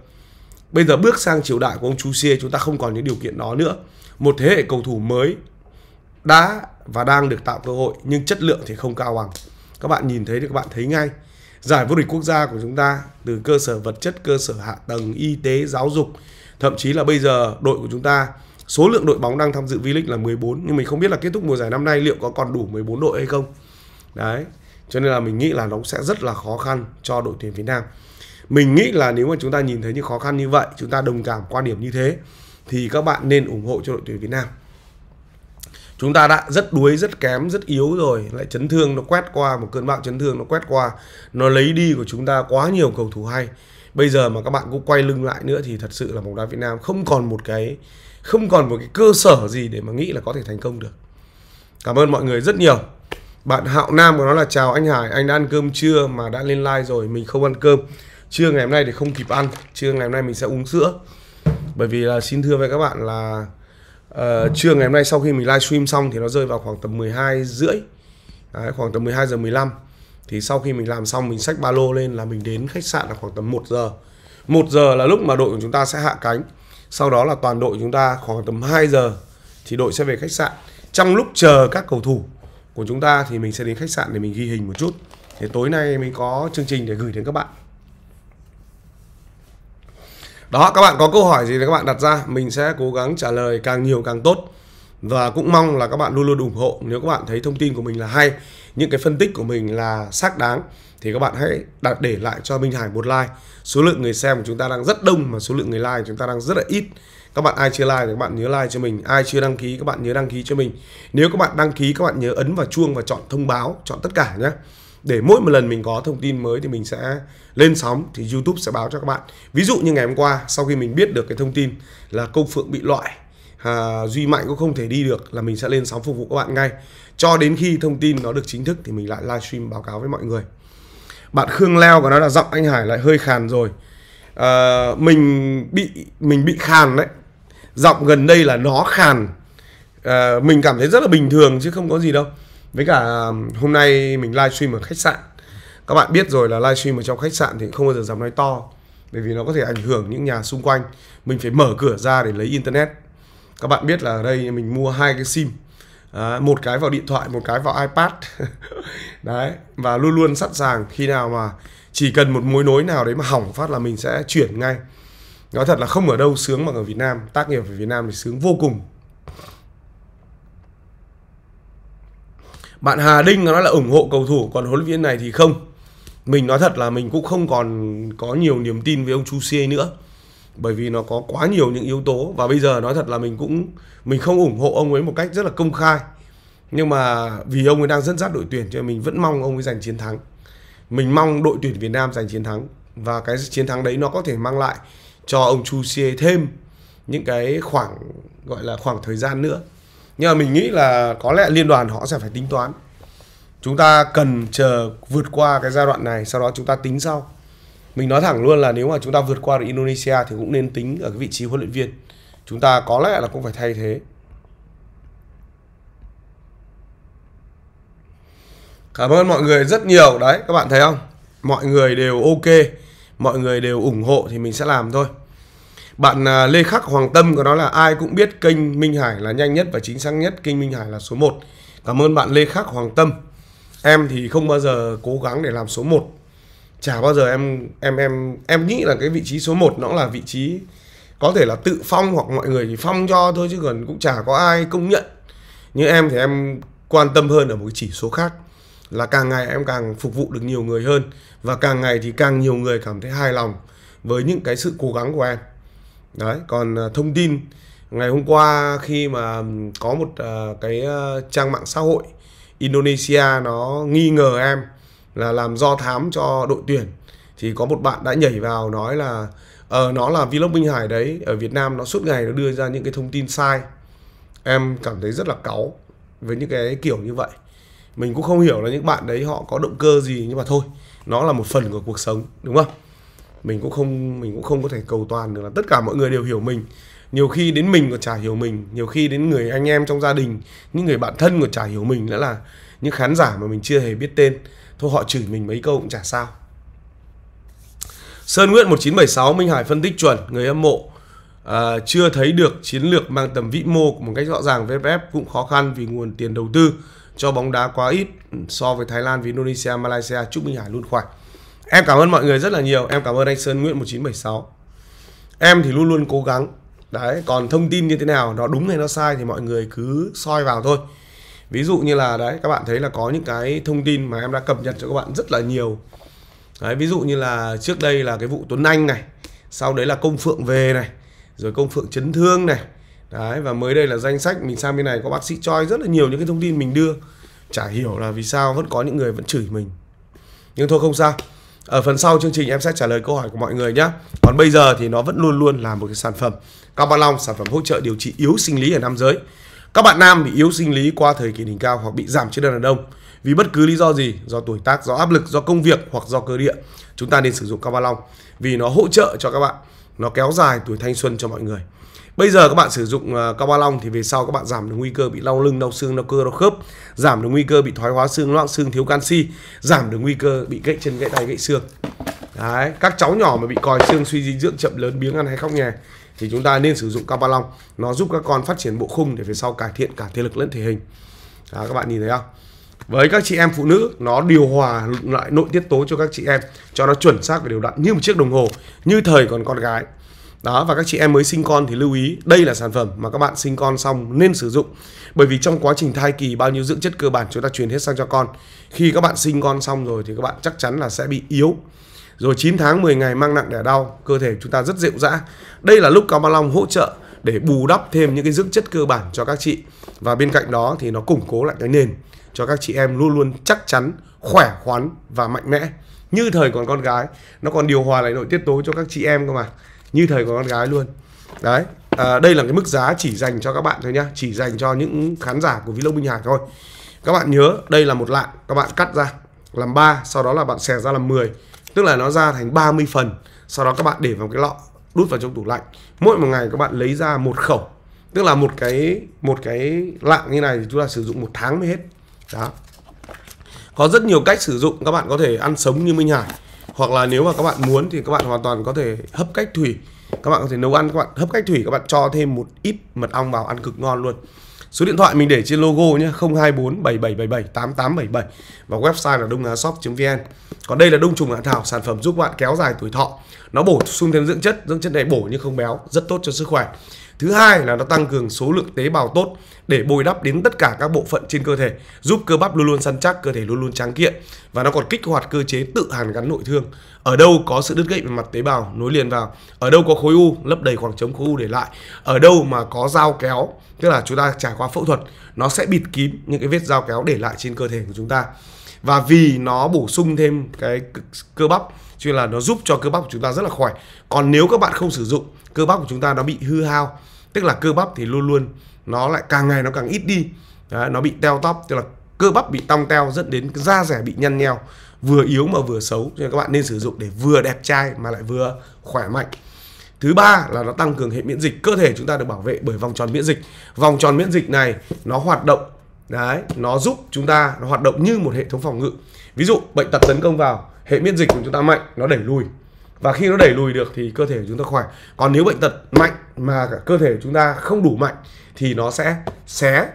Bây giờ bước sang triều đại của ông Chu Xie, chúng ta không còn những điều kiện đó nữa. Một thế hệ cầu thủ mới đã và đang được tạo cơ hội, nhưng chất lượng thì không cao bằng. Các bạn nhìn thấy thì các bạn thấy ngay giải vô địch quốc gia của chúng ta từ cơ sở vật chất, cơ sở hạ tầng, y tế, giáo dục. Thậm chí là bây giờ đội của chúng ta, số lượng đội bóng đang tham dự V-League là 14 nhưng mình không biết là kết thúc mùa giải năm nay liệu có còn đủ 14 đội hay không. Đấy, cho nên là mình nghĩ là nó sẽ rất là khó khăn cho đội tuyển Việt Nam. Mình nghĩ là nếu mà chúng ta nhìn thấy những khó khăn như vậy, chúng ta đồng cảm quan điểm như thế, thì các bạn nên ủng hộ cho đội tuyển Việt Nam chúng ta đã rất đuối, rất kém, rất yếu rồi. Lại chấn thương, nó quét qua, một cơn bão chấn thương nó quét qua. Nó lấy đi của chúng ta quá nhiều cầu thủ hay. Bây giờ mà các bạn cũng quay lưng lại nữa thì thật sự là bóng đá Việt Nam không còn một cái, không còn một cái cơ sở gì để mà nghĩ là có thể thành công được. Cảm ơn mọi người rất nhiều. Bạn Hạo Nam của nó là, chào anh Hải, anh đã ăn cơm chưa? Mà đã lên like rồi, mình không ăn cơm. Trưa ngày hôm nay thì không kịp ăn. Trưa ngày hôm nay mình sẽ uống sữa. Bởi vì là xin thưa với các bạn là uh, trưa ngày hôm nay sau khi mình livestream xong thì nó rơi vào khoảng tầm 12 rưỡi. Đấy, khoảng tầm 12 giờ 15 thì sau khi mình làm xong mình xách ba lô lên là mình đến khách sạn là khoảng tầm 1 giờ. 1 giờ là lúc mà đội của chúng ta sẽ hạ cánh. Sau đó là toàn đội chúng ta khoảng tầm 2 giờ thì đội sẽ về khách sạn. Trong lúc chờ các cầu thủ của chúng ta thì mình sẽ đến khách sạn để mình ghi hình một chút. Thì tối nay mình có chương trình để gửi đến các bạn đó, các bạn có câu hỏi gì thì các bạn đặt ra. Mình sẽ cố gắng trả lời càng nhiều càng tốt. Và cũng mong là các bạn luôn luôn ủng hộ. Nếu các bạn thấy thông tin của mình là hay, những cái phân tích của mình là xác đáng, thì các bạn hãy đặt để lại cho Minh Hải một like. Số lượng người xem của chúng ta đang rất đông mà số lượng người like của chúng ta đang rất là ít. Các bạn ai chưa like thì các bạn nhớ like cho mình. Ai chưa đăng ký, các bạn nhớ đăng ký cho mình. Nếu các bạn đăng ký, các bạn nhớ ấn vào chuông và chọn thông báo, chọn tất cả nhé để mỗi một lần mình có thông tin mới thì mình sẽ lên sóng thì YouTube sẽ báo cho các bạn. Ví dụ như ngày hôm qua sau khi mình biết được cái thông tin là công phượng bị loại à, Duy Mạnh cũng không thể đi được là mình sẽ lên sóng phục vụ các bạn ngay. Cho đến khi thông tin nó được chính thức thì mình lại livestream báo cáo với mọi người. Bạn Khương Leo có nói là giọng anh Hải lại hơi khàn rồi. À, mình bị mình bị khàn đấy. Giọng gần đây là nó khàn. À, mình cảm thấy rất là bình thường chứ không có gì đâu với cả um, hôm nay mình livestream ở khách sạn. Các bạn biết rồi là livestream ở trong khách sạn thì không bao giờ dám nói to bởi vì nó có thể ảnh hưởng những nhà xung quanh. Mình phải mở cửa ra để lấy internet. Các bạn biết là ở đây mình mua hai cái sim. À, một cái vào điện thoại một cái vào ipad. Đấy và luôn luôn sẵn sàng khi nào mà chỉ cần một mối nối nào đấy mà hỏng phát là mình sẽ chuyển ngay. Nói thật là không ở đâu sướng bằng ở Việt Nam tác nghiệp ở Việt Nam thì sướng vô cùng. Bạn Hà Đinh nói là ủng hộ cầu thủ, còn huấn luyện viên này thì không. Mình nói thật là mình cũng không còn có nhiều niềm tin với ông Chu Xie nữa, bởi vì nó có quá nhiều những yếu tố. Và bây giờ nói thật là mình cũng, mình không ủng hộ ông ấy một cách rất là công khai. Nhưng mà vì ông ấy đang dẫn dắt đội tuyển, cho nên mình vẫn mong ông ấy giành chiến thắng. Mình mong đội tuyển Việt Nam giành chiến thắng. Và cái chiến thắng đấy nó có thể mang lại cho ông Chu Xie thêm những cái khoảng, gọi là khoảng thời gian nữa nhưng mà mình nghĩ là có lẽ liên đoàn họ sẽ phải tính toán. Chúng ta cần chờ vượt qua cái giai đoạn này, sau đó chúng ta tính sau. Mình nói thẳng luôn là nếu mà chúng ta vượt qua được Indonesia thì cũng nên tính ở cái vị trí huấn luyện viên. Chúng ta có lẽ là cũng phải thay thế. Cảm ơn mọi người rất nhiều. Đấy, các bạn thấy không? Mọi người đều ok, mọi người đều ủng hộ thì mình sẽ làm thôi bạn à, Lê Khắc Hoàng Tâm có nói là ai cũng biết kênh Minh Hải là nhanh nhất và chính xác nhất, kênh Minh Hải là số 1. Cảm ơn bạn Lê Khắc Hoàng Tâm. Em thì không bao giờ cố gắng để làm số 1 chả bao giờ em em em em nghĩ là cái vị trí số 1 nó là vị trí có thể là tự phong hoặc mọi người thì phong cho thôi chứ còn cũng chả có ai công nhận như em thì em quan tâm hơn ở một cái chỉ số khác là càng ngày em càng phục vụ được nhiều người hơn và càng ngày thì càng nhiều người cảm thấy hài lòng với những cái sự cố gắng của em đấy còn ờ, thông tin. Ngày hôm qua khi mà có một uh, cái ờ, trang mạng xã hội Indonesia nó nghi ngờ em là làm do thám cho đội tuyển thì có một bạn đã nhảy vào nói là ờ uh, nó là vlog Minh Hải đấy ở Việt Nam nó suốt ngày nó đưa ra những cái thông tin sai. Em cảm thấy rất là cáu với những cái kiểu như vậy. Mình cũng không hiểu là những bạn đấy họ có động cơ gì nhưng mà thôi nó là một phần của cuộc sống đúng không? Mình cũng không mình cũng không có thể cầu toàn được là tất cả mọi người đều hiểu mình. Nhiều khi đến mình còn chả hiểu mình. Nhiều khi đến người anh em trong gia đình những người bạn thân còn chả hiểu mình. Nữa là những khán giả mà mình chưa hề biết tên. Thôi họ chửi mình mấy câu cũng chả sao. Sơn Nguyễn 1976 Minh Hải phân tích chuẩn. Người hâm mộ à, chưa thấy được chiến lược mang tầm vĩ mô một cách rõ ràng VFF cũng khó khăn vì nguồn tiền đầu tư cho bóng đá quá ít so với Thái Lan với Indonesia Malaysia. Chúc Minh Hải luôn khỏe em cảm ơn mọi người rất là nhiều. Em cảm ơn anh Sơn Nguyễn 1976 em thì luôn luôn cố gắng. Đấy, còn thông tin như thế nào, nó đúng hay nó sai thì mọi người cứ soi vào thôi. Ví dụ như là, đấy, các bạn thấy là có những cái thông tin mà em đã cập nhật cho các bạn rất là nhiều. Đấy, ví dụ như là trước đây là cái vụ Tuấn Anh này, sau đấy là công phượng về này, rồi công phượng chấn thương này. Đấy, và mới đây là danh sách mình sang bên này có bác sĩ choi rất là nhiều những cái thông tin mình đưa. Chả hiểu là vì sao vẫn có những người vẫn chửi mình. Nhưng thôi không sao ở phần sau chương trình em sẽ trả lời câu hỏi của mọi người nhé còn bây giờ thì nó vẫn luôn luôn là một cái sản phẩm. Cao ba long, sản phẩm hỗ trợ điều trị yếu sinh lý ở nam giới. Các bạn nam bị yếu sinh lý qua thời kỳ đỉnh cao hoặc bị giảm chức năng đàn ông. Vì bất cứ lý do gì, do tuổi tác, do áp lực, do công việc hoặc do cơ địa, chúng ta nên sử dụng cao ba long. Vì nó hỗ trợ cho các bạn. Nó kéo dài tuổi thanh xuân cho mọi người. Bây giờ các bạn sử dụng uh, cao ba long thì về sau các bạn giảm được nguy cơ bị đau lưng, đau xương, đau cơ, đau khớp, giảm được nguy cơ bị thoái hóa xương, loãng xương, thiếu canxi, giảm được nguy cơ bị gãy chân, gãy tay, gãy xương. Đấy, các cháu nhỏ mà bị còi xương, suy dinh dưỡng chậm lớn, biếng ăn hay khóc nhè thì chúng ta nên sử dụng cao ba long. Nó giúp các con phát triển bộ khung để về sau cải thiện cả thể lực lẫn thể hình. Đó, các bạn nhìn thấy không? với các chị em phụ nữ nó điều hòa lại nội tiết tố cho các chị em cho nó chuẩn xác và đều đặn như một chiếc đồng hồ như thời còn con gái đó, và các chị em mới sinh con thì lưu ý, đây là sản phẩm mà các bạn sinh con xong nên sử dụng. Bởi vì trong quá trình thai kỳ, bao nhiêu dưỡng chất cơ bản chúng ta truyền hết sang cho con. Khi các bạn sinh con xong rồi thì các bạn chắc chắn là sẽ bị yếu. Rồi 9 tháng 10 ngày mang nặng đẻ đau, cơ thể chúng ta rất dịu dã đây là lúc cao ba long hỗ trợ để bù đắp thêm những cái dưỡng chất cơ bản cho các chị. Và bên cạnh đó thì nó củng cố lại cái nền cho các chị em luôn luôn chắc chắn, khỏe khoắn và mạnh mẽ. Như thời còn con gái, nó còn điều hòa lại nội tiết tố cho các chị em cơ mà như thời của con gái luôn. Đấy à, đây là cái mức giá chỉ dành cho các bạn thôi nhá. Chỉ dành cho những khán giả của vlog minh hải thôi. Các bạn nhớ đây là một lạng các bạn cắt ra làm 3 sau đó là bạn xẻ ra làm 10 tức là nó ra thành 30 phần. Sau đó các bạn để vào cái lọ đút vào trong tủ lạnh. Mỗi một ngày các bạn lấy ra một khẩu. Tức là một cái một cái lạng như này thì chúng ta sử dụng một tháng mới hết. Đó. Có rất nhiều cách sử dụng các bạn có thể ăn sống như Minh Hải hoặc là nếu mà các bạn muốn thì các bạn hoàn toàn có thể hấp cách thủy. Các bạn có thể nấu ăn, các bạn hấp cách thủy, các bạn cho thêm một ít mật ong vào, ăn cực ngon luôn. Số điện thoại mình để trên logo nhé 024 7777 8877 và website là đông á shop.vn còn đây là đông trùng hạ thảo, sản phẩm giúp bạn kéo dài tuổi thọ. Nó bổ sung thêm dưỡng chất dưỡng chất này bổ nhưng không béo, rất tốt cho sức khỏe. Thứ hai là nó tăng cường số lượng tế bào tốt để bồi đắp đến tất cả các bộ phận trên cơ thể, giúp cơ bắp luôn luôn săn chắc, cơ thể luôn luôn tráng kiện và nó còn kích hoạt cơ chế tự hàn gắn nội thương. Ở đâu có sự đứt gãy về mặt tế bào nối liền vào, ở đâu có khối u lấp đầy khoảng trống khối u để lại, ở đâu mà có dao kéo, tức là chúng ta trải qua phẫu thuật, nó sẽ bịt kín những cái vết dao kéo để lại trên cơ thể của chúng ta. Và vì nó bổ sung thêm cái cơ bắp cho nên là nó giúp cho cơ bắp của chúng ta rất là khỏe. Còn nếu các bạn không sử dụng, cơ bắp của chúng ta nó bị hư hao. Tức là cơ bắp thì luôn luôn nó lại càng ngày nó càng ít đi. Đấy, nó bị teo tóc tức là cơ bắp bị tong teo dẫn đến da rẻ bị nhăn nheo vừa yếu mà vừa xấu. Cho nên các bạn nên sử dụng để vừa đẹp trai mà lại vừa khỏe mạnh. Thứ ba là nó tăng cường hệ miễn dịch. Cơ thể chúng ta được bảo vệ bởi vòng tròn miễn dịch. Vòng tròn miễn dịch này nó hoạt động đấy nó giúp chúng ta nó hoạt động như một hệ thống phòng ngự. Ví dụ bệnh tật tấn công vào hệ miễn dịch của chúng ta mạnh nó đẩy lùi và khi nó đẩy lùi được thì cơ thể của chúng ta khỏe. Còn nếu bệnh tật mạnh mà cả cơ thể chúng ta không đủ mạnh thì nó sẽ xé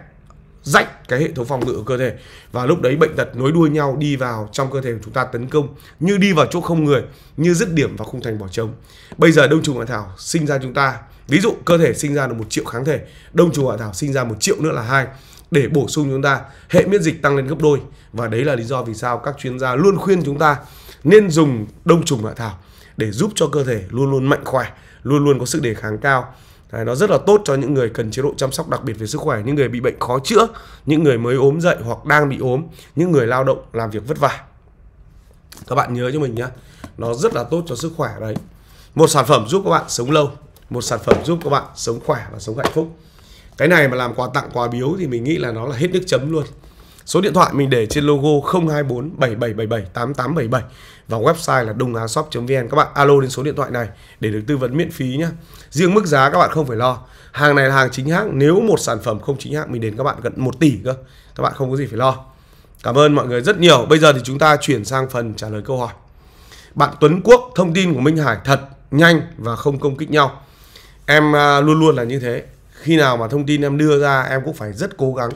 rách cái hệ thống phòng ngự của cơ thể. Và lúc đấy bệnh tật nối đuôi nhau đi vào trong cơ thể của chúng ta tấn công như đi vào chỗ không người, như dứt điểm và khung thành bỏ trống. Bây giờ đông trùng hạ thảo sinh ra chúng ta, ví dụ cơ thể sinh ra được một triệu kháng thể, đông trùng hạ thảo sinh ra một triệu nữa là hai. Để bổ sung chúng ta, hệ miễn dịch tăng lên gấp đôi. Và đấy là lý do vì sao các chuyên gia luôn khuyên chúng ta nên dùng đông trùng hạ thảo để giúp cho cơ thể luôn luôn mạnh khỏe luôn luôn có sức đề kháng cao. Đấy, nó rất là tốt cho những người cần chế độ chăm sóc đặc biệt về sức khỏe những người bị bệnh khó chữa những người mới ốm dậy hoặc đang bị ốm những người lao động làm việc vất vả. Các bạn nhớ cho mình nhé nó rất là tốt cho sức khỏe đấy. Một sản phẩm giúp các bạn sống lâu một sản phẩm giúp các bạn sống khỏe và sống hạnh phúc. Cái này mà làm quà tặng quà biếu thì mình nghĩ là nó là hết nước chấm luôn. Số điện thoại mình để trên logo 024 7777 8877 và website là đungashop.vn các bạn alo đến số điện thoại này để được tư vấn miễn phí nhé riêng mức giá các bạn không phải lo. Hàng này là hàng chính hãng. Nếu một sản phẩm không chính hãng, mình đến các bạn gần 1 tỷ cơ. Các bạn không có gì phải lo. Cảm ơn mọi người rất nhiều. Bây giờ thì chúng ta chuyển sang phần trả lời câu hỏi. Bạn Tuấn Quốc, thông tin của Minh Hải thật, nhanh và không công kích nhau. Em à, luôn luôn là như thế. Khi nào mà thông tin em đưa ra, em cũng phải rất cố gắng.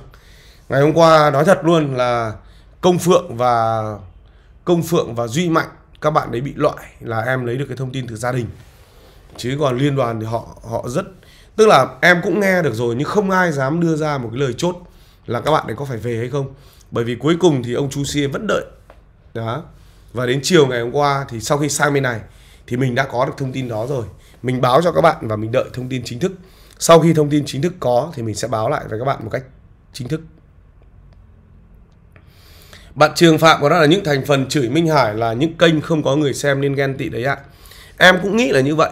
Ngày hôm qua nói thật luôn là công phượng và công phượng và duy mạnh, các bạn đấy bị loại là em lấy được cái thông tin từ gia đình. Chứ còn liên đoàn thì họ họ rất, tức là em cũng nghe được rồi nhưng không ai dám đưa ra một cái lời chốt là các bạn đấy có phải về hay không. Bởi vì cuối cùng thì ông chú xie vẫn đợi. Đó. Và đến chiều ngày hôm qua thì sau khi sang bên này thì mình đã có được thông tin đó rồi. Mình báo cho các bạn và mình đợi thông tin chính thức. Sau khi thông tin chính thức có thì mình sẽ báo lại với các bạn một cách chính thức bạn Trường Phạm có nói là những thành phần chửi Minh Hải là những kênh không có người xem nên ghen tị đấy ạ. Em cũng nghĩ là như vậy.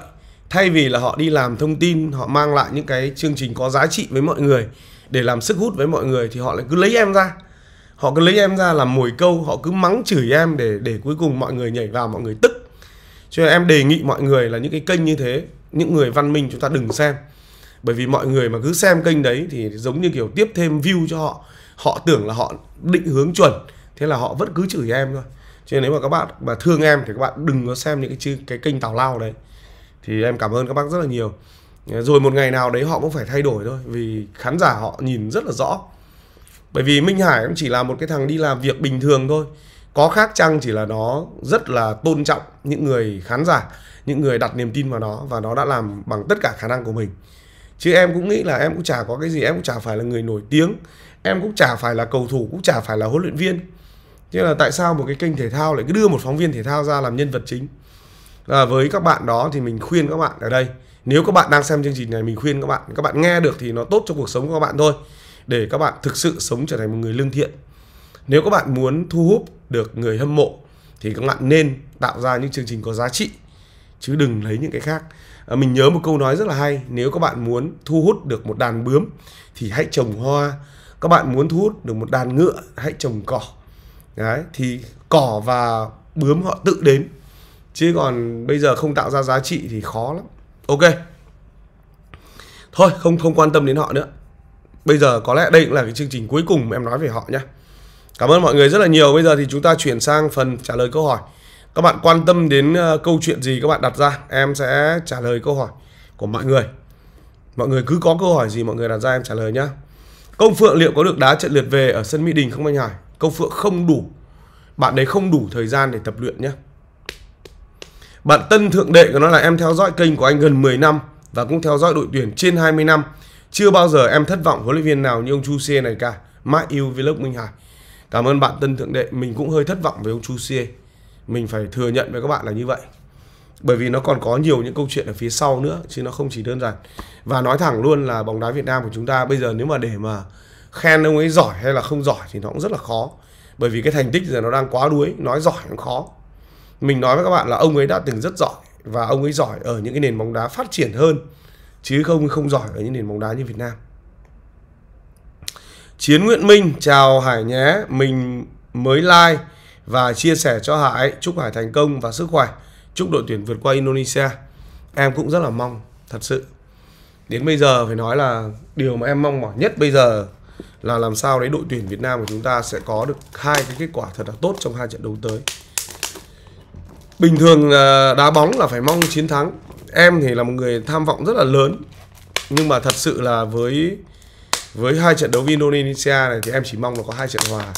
Thay vì là họ đi làm thông tin, họ mang lại những cái chương trình có giá trị với mọi người để làm sức hút với mọi người thì họ lại cứ lấy em ra. Họ cứ lấy em ra làm mồi câu, họ cứ mắng chửi em để để cuối cùng mọi người nhảy vào mọi người tức. Cho nên em đề nghị mọi người là những cái kênh như thế, những người văn minh chúng ta đừng xem. Bởi vì mọi người mà cứ xem kênh đấy thì giống như kiểu tiếp thêm view cho họ. Họ tưởng là họ định hướng chuẩn thế là họ vẫn cứ chửi em thôi. Cho nên nếu mà các bạn mà thương em thì các bạn đừng có xem những cái cái kênh tào lao đấy. Thì em cảm ơn các bác rất là nhiều. Rồi một ngày nào đấy họ cũng phải thay đổi thôi, vì khán giả họ nhìn rất là rõ. Bởi vì Minh Hải cũng chỉ là một cái thằng đi làm việc bình thường thôi. Có khác chăng chỉ là nó rất là tôn trọng những người khán giả, những người đặt niềm tin vào nó và nó đã làm bằng tất cả khả năng của mình. Chứ em cũng nghĩ là em cũng chả có cái gì, em cũng chả phải là người nổi tiếng. Em cũng chả phải là cầu thủ, cũng chả phải là huấn luyện viên. Thế là tại sao một cái kênh thể thao lại cứ đưa một phóng viên thể thao ra làm nhân vật chính? À, với các bạn đó thì mình khuyên các bạn ở đây nếu các bạn đang xem chương trình này mình khuyên các bạn các bạn nghe được thì nó tốt cho cuộc sống của các bạn thôi để các bạn thực sự sống trở thành một người lương thiện nếu các bạn muốn thu hút được người hâm mộ thì các bạn nên tạo ra những chương trình có giá trị chứ đừng lấy những cái khác à, mình nhớ một câu nói rất là hay nếu các bạn muốn thu hút được một đàn bướm thì hãy trồng hoa các bạn muốn thu hút được một đàn ngựa hãy trồng cỏ đấy, thì cỏ và bướm họ tự đến. Chứ còn bây giờ không tạo ra giá trị thì khó lắm. Ok. Thôi, không không quan tâm đến họ nữa. Bây giờ có lẽ đây cũng là cái chương trình cuối cùng em nói về họ nhé cảm ơn mọi người rất là nhiều. Bây giờ thì chúng ta chuyển sang phần trả lời câu hỏi. Các bạn quan tâm đến ờ, câu chuyện gì các bạn đặt ra, em sẽ trả lời câu hỏi của mọi người. Mọi người cứ có câu hỏi gì mọi người đặt ra em trả lời nhé công phượng liệu có được đá trận lượt về ở sân mỹ đình không anh hải? Công Phượng không đủ. Bạn đấy không đủ thời gian để tập luyện nhé. Bạn Tân Thượng Đệ của nó là em theo dõi kênh của anh gần 10 năm Và cũng theo dõi đội tuyển trên 20 năm. Chưa bao giờ em thất vọng huấn luyện viên nào như ông Chu c này cả. Mãi yêu Vlog Minh Hải. Cảm ơn bạn Tân Thượng Đệ. Mình cũng hơi thất vọng với ông Chu c Mình phải thừa nhận với các bạn là như vậy. Bởi vì nó còn có nhiều những câu chuyện ở phía sau nữa, chứ nó không chỉ đơn giản. Và nói thẳng luôn là bóng đá Việt Nam của chúng ta bây giờ nếu mà để mà khen ông ấy giỏi hay là không giỏi thì nó cũng rất là khó. Bởi vì cái thành tích giờ nó đang quá đuối, nói giỏi cũng khó. Mình nói với các bạn là ông ấy đã từng rất giỏi và ông ấy giỏi ở những cái nền bóng đá phát triển hơn, chứ không không giỏi ở những nền bóng đá như Việt Nam. Chiến Nguyễn Minh, chào Hải nhé. Mình mới like và chia sẻ cho Hải. Chúc Hải thành công và sức khỏe. Chúc đội tuyển vượt qua Indonesia. Em cũng rất là mong, thật sự. Đến bây giờ phải nói là điều mà em mong mỏi nhất bây giờ là làm sao đấy đội tuyển Việt Nam của chúng ta sẽ có được hai cái kết quả thật là tốt trong hai trận đấu tới. Bình thường à, đá bóng là phải mong chiến thắng. Em thì là một người tham vọng rất là lớn. Nhưng mà thật sự là với với hai trận đấu với Indonesia này thì em chỉ mong là có hai trận hòa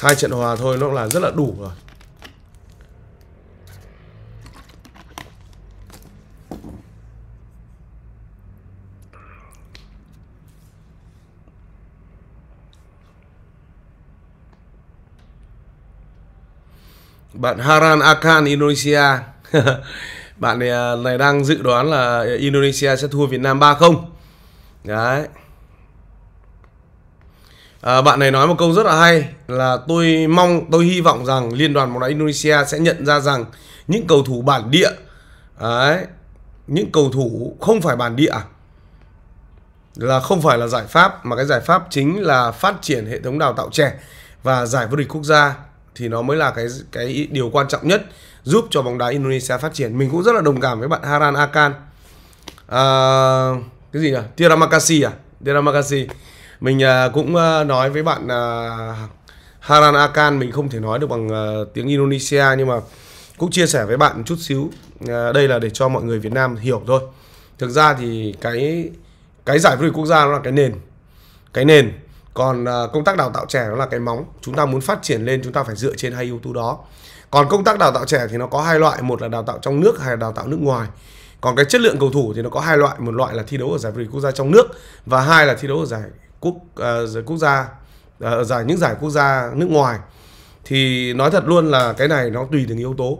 hai trận hòa thôi nó là rất là đủ rồi bạn Haran Akan Indonesia. Bạn này, à, này đang dự đoán là Indonesia sẽ thua Việt Nam 3-0 đấy. À, bạn này nói một câu rất là hay là tôi mong tôi hy vọng rằng liên đoàn bóng đá Indonesia sẽ nhận ra rằng những cầu thủ bản địa đấy những cầu thủ không phải bản địa là không phải là giải pháp mà cái giải pháp chính là phát triển hệ thống đào tạo trẻ và giải vô địch quốc gia thì nó mới là cái cái điều quan trọng nhất giúp cho bóng đá Indonesia phát triển. Mình cũng rất là đồng cảm với bạn Haran Akan. À, cái gì nhỉ? Tiramakasi à? Tiramakasi. Mình uh, cũng uh, nói với bạn uh, Haran Akan mình không thể nói được bằng uh, tiếng Indonesia nhưng mà cũng chia sẻ với bạn một chút xíu. Uh, đây là để cho mọi người Việt Nam hiểu thôi. Thực ra thì cái cái giải vô địch quốc gia nó là cái nền. Cái nền còn uh, công tác đào tạo trẻ nó là cái móng. Chúng ta muốn phát triển lên chúng ta phải dựa trên hai yếu tố đó. Còn công tác đào tạo trẻ thì nó có hai loại. Một là đào tạo trong nước hay là đào tạo nước ngoài. Còn cái chất lượng cầu thủ thì nó có hai loại. Một loại là thi đấu ở giải vô địch quốc gia trong nước và hai là thi đấu ở giải quốc uh, giải quốc gia uh, giải những giải quốc gia nước ngoài. Thì nói thật luôn là cái này nó tùy từng yếu tố.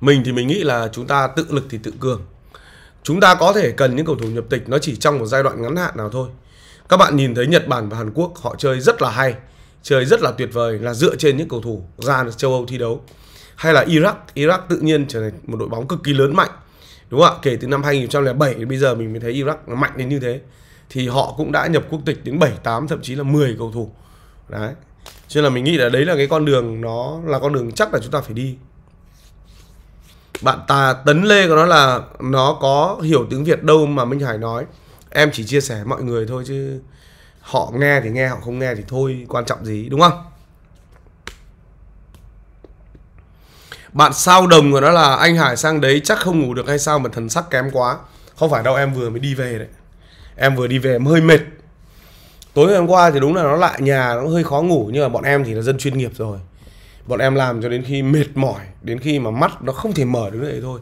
Mình thì mình nghĩ là chúng ta tự lực thì tự cường. Chúng ta có thể cần những cầu thủ nhập tịch nó chỉ trong một giai đoạn ngắn hạn nào thôi các bạn nhìn thấy Nhật Bản và Hàn Quốc, họ chơi rất là hay, chơi rất là tuyệt vời, là dựa trên những cầu thủ ra châu Âu thi đấu. Hay là Iraq Iraq tự nhiên trở thành một đội bóng cực kỳ lớn mạnh, đúng không ạ? Kể từ năm 2007 đến bây giờ mình mới thấy Iraq nó mạnh đến như thế. Thì họ cũng đã nhập quốc tịch đến 7 8 thậm chí là 10 cầu thủ. Đấy. Cho nên là mình nghĩ là đấy là cái con đường, nó là con đường chắc là chúng ta phải đi. Bạn ta tấn lê của nó là nó có hiểu tiếng việt đâu mà minh hải nói em chỉ chia sẻ mọi người thôi chứ họ nghe thì nghe, họ không nghe thì thôi, quan trọng gì, đúng không? Bạn sao đồng của nó là anh Hải sang đấy chắc không ngủ được hay sao mà thần sắc kém quá. Không phải đâu, em vừa mới đi về đấy. Em vừa đi về em hơi mệt. Tối ngày hôm qua thì đúng là nó lại nhà, nó hơi khó ngủ, nhưng mà bọn em thì là dân chuyên nghiệp rồi. Bọn em làm cho đến khi mệt mỏi, đến khi mà mắt nó không thể mở được nữa thôi.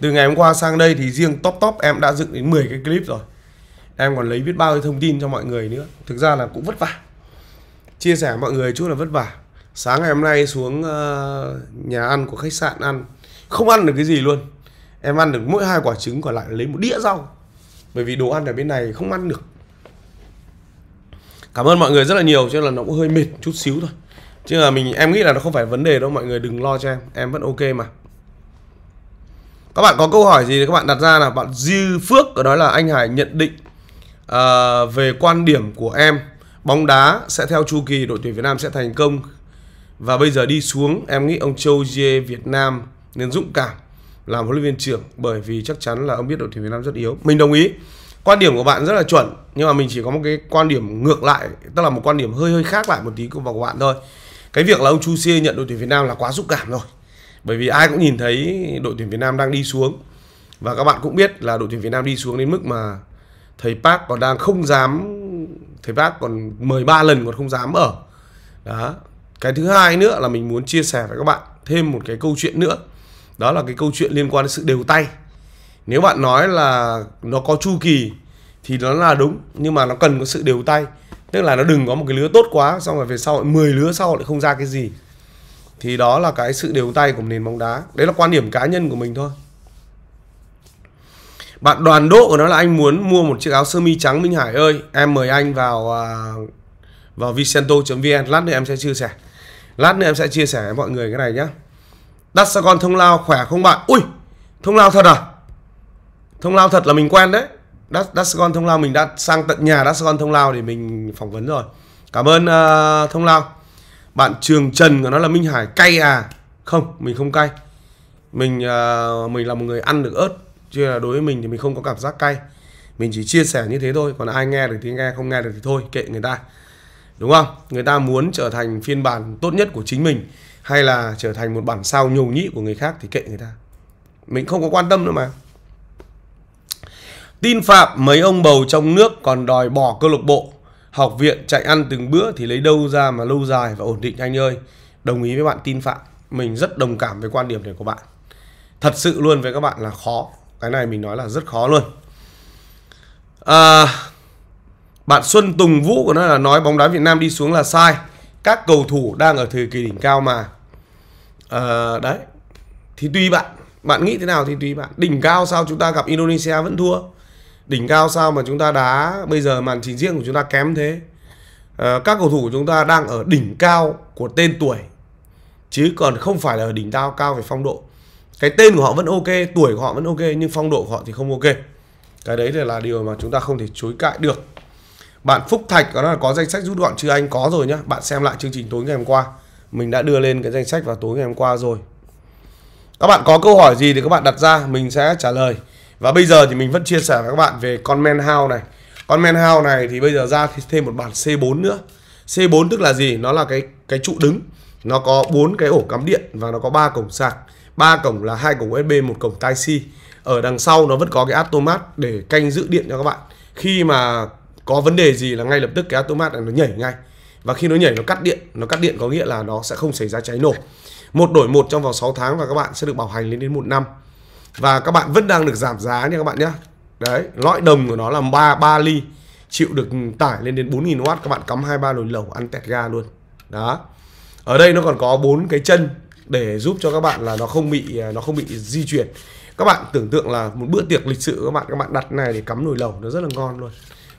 Từ ngày hôm qua sang đây thì riêng top top em đã dựng đến 10 cái clip rồi em còn lấy biết bao nhiêu thông tin cho mọi người nữa. Thực ra là cũng vất vả. Chia sẻ mọi người chút là vất vả. Sáng ngày hôm nay xuống ờ, nhà ăn của khách sạn ăn. Không ăn được cái gì luôn. Em ăn được mỗi hai quả trứng, còn lại lấy một đĩa rau. Bởi vì đồ ăn ở bên này không ăn được. Cảm ơn mọi người rất là nhiều, cho nên là nó cũng hơi mệt chút xíu thôi. Chứ là mình, em nghĩ là nó không phải vấn đề đâu, mọi người đừng lo cho em. Em vẫn ok mà. Các bạn có câu hỏi gì thì các bạn đặt ra là bạn dư phước ở đó là anh hải nhận định à, về quan điểm của em bóng đá sẽ theo chu kỳ đội tuyển Việt Nam sẽ thành công. Và bây giờ đi xuống em nghĩ ông Châu Jie Việt Nam nên dũng cảm làm huấn luyện viên trưởng bởi vì chắc chắn là ông biết đội tuyển Việt Nam rất yếu. Mình đồng ý. Quan điểm của bạn rất là chuẩn nhưng mà mình chỉ có một cái quan điểm ngược lại tức là một quan điểm hơi hơi khác lại một tí của bạn thôi. Cái việc là ông Chu Xie nhận đội tuyển Việt Nam là quá xúc cảm rồi bởi vì ai cũng nhìn thấy đội tuyển Việt Nam đang đi xuống. Và các bạn cũng biết là đội tuyển Việt Nam đi xuống đến mức mà thầy Park còn đang không dám, thầy Park còn mời ba lần còn không dám ở. Đó, cái thứ hai nữa là mình muốn chia sẻ với các bạn thêm một cái câu chuyện nữa. Đó là cái câu chuyện liên quan đến sự đều tay. Nếu bạn nói là nó có chu kỳ thì nó là đúng, nhưng mà nó cần có sự đều tay. Tức là nó đừng có một cái lứa tốt quá, xong rồi về sau 10 lứa sau lại không ra cái gì. Thì đó là cái sự đều tay của nền bóng đá. Đấy là quan điểm cá nhân của mình thôi bạn đoàn độ của nó là anh muốn mua một chiếc áo sơ mi trắng Minh Hải ơi. Em mời anh vào à, vào vicento.vn lát nữa em sẽ chia sẻ. Lát nữa em sẽ chia sẻ với mọi người cái này nhá. Dasagon thông lao khỏe không bạn? Ui thông lao thật à? Thông lao thật là mình quen đấy. Dasagon thông lao mình đã sang tận nhà Dasagon thông lao để mình phỏng vấn rồi. Cảm ơn uh, thông lao. Bạn trường trần của nó là minh hải cay à? Không mình không cay. Mình uh, mình là một người ăn được ớt chứ là đối với mình thì mình không có cảm giác cay. Mình chỉ chia sẻ như thế thôi, còn ai nghe được thì nghe, không nghe được thì thôi, kệ người ta. Đúng không? Người ta muốn trở thành phiên bản tốt nhất của chính mình, hay là trở thành một bản sao nhầu nhĩ của người khác thì kệ người ta. Mình không có quan tâm nữa mà. Tin phạm, mấy ông bầu trong nước còn đòi bỏ câu lạc bộ. Học viện chạy ăn từng bữa thì lấy đâu ra mà lâu dài và ổn định anh ơi? Đồng ý với bạn tin phạm. Mình rất đồng cảm với quan điểm này của bạn. Thật sự luôn với các bạn là khó. Cái này mình nói là rất khó luôn. À, Bạn Xuân Tùng Vũ của nó là nói bóng đá Việt Nam đi xuống là sai. Các cầu thủ đang ở thời kỳ đỉnh cao mà. À, Đấy. Thì tùy bạn. Bạn nghĩ thế nào thì tùy bạn. Đỉnh cao sao chúng ta gặp Indonesia vẫn thua? Đỉnh cao sao mà chúng ta đá Bây giờ màn trình diễn của chúng ta kém thế? À, Các cầu thủ của chúng ta đang ở đỉnh cao Của tên tuổi. Chứ còn không phải là ở đỉnh cao cao về phong độ cái tên của họ vẫn ok, tuổi của họ vẫn ok, nhưng phong độ của họ thì không ok. Cái đấy thì là điều mà chúng ta không thể chối cãi được. Bạn Phúc Thạch có là có danh sách rút gọn, chưa anh có rồi nhá. Bạn xem lại chương trình tối ngày hôm qua. Mình đã đưa lên cái danh sách vào tối ngày hôm qua rồi. Các bạn có câu hỏi gì thì các bạn đặt ra, mình sẽ trả lời. Và bây giờ thì mình vẫn chia sẻ với các bạn về con men hao này. Con men hao này thì bây giờ ra thêm một bản C4 nữa. C4 tức là gì? Nó là cái cái trụ đứng. Nó có bốn cái ổ cắm điện và nó có ba cổng sạc ba cổng là hai cổng USB một cổng tai C ở đằng sau nó vẫn có cái automat để canh giữ điện cho các bạn. Khi mà có vấn đề gì là ngay lập tức cái automat này nó nhảy ngay. Và khi nó nhảy, nó cắt điện. Nó cắt điện có nghĩa là nó sẽ không xảy ra cháy nổ. Một đổi một trong vòng 6 tháng và các bạn sẽ được bảo hành lên đến một năm. Và các bạn vẫn đang được giảm giá nha các bạn nhé đấy, lõi đồng của nó là 3 3 ly. Chịu được tải lên đến 4.000W các bạn cắm hai ba nồi lẩu, ăn tẹt ga luôn. Đó. Ở đây nó còn có bốn cái chân để giúp cho các bạn là nó không bị, nó không bị di chuyển. Các bạn tưởng tượng là một bữa tiệc lịch sự các bạn các bạn đặt này để cắm nồi lẩu, nó rất là ngon luôn.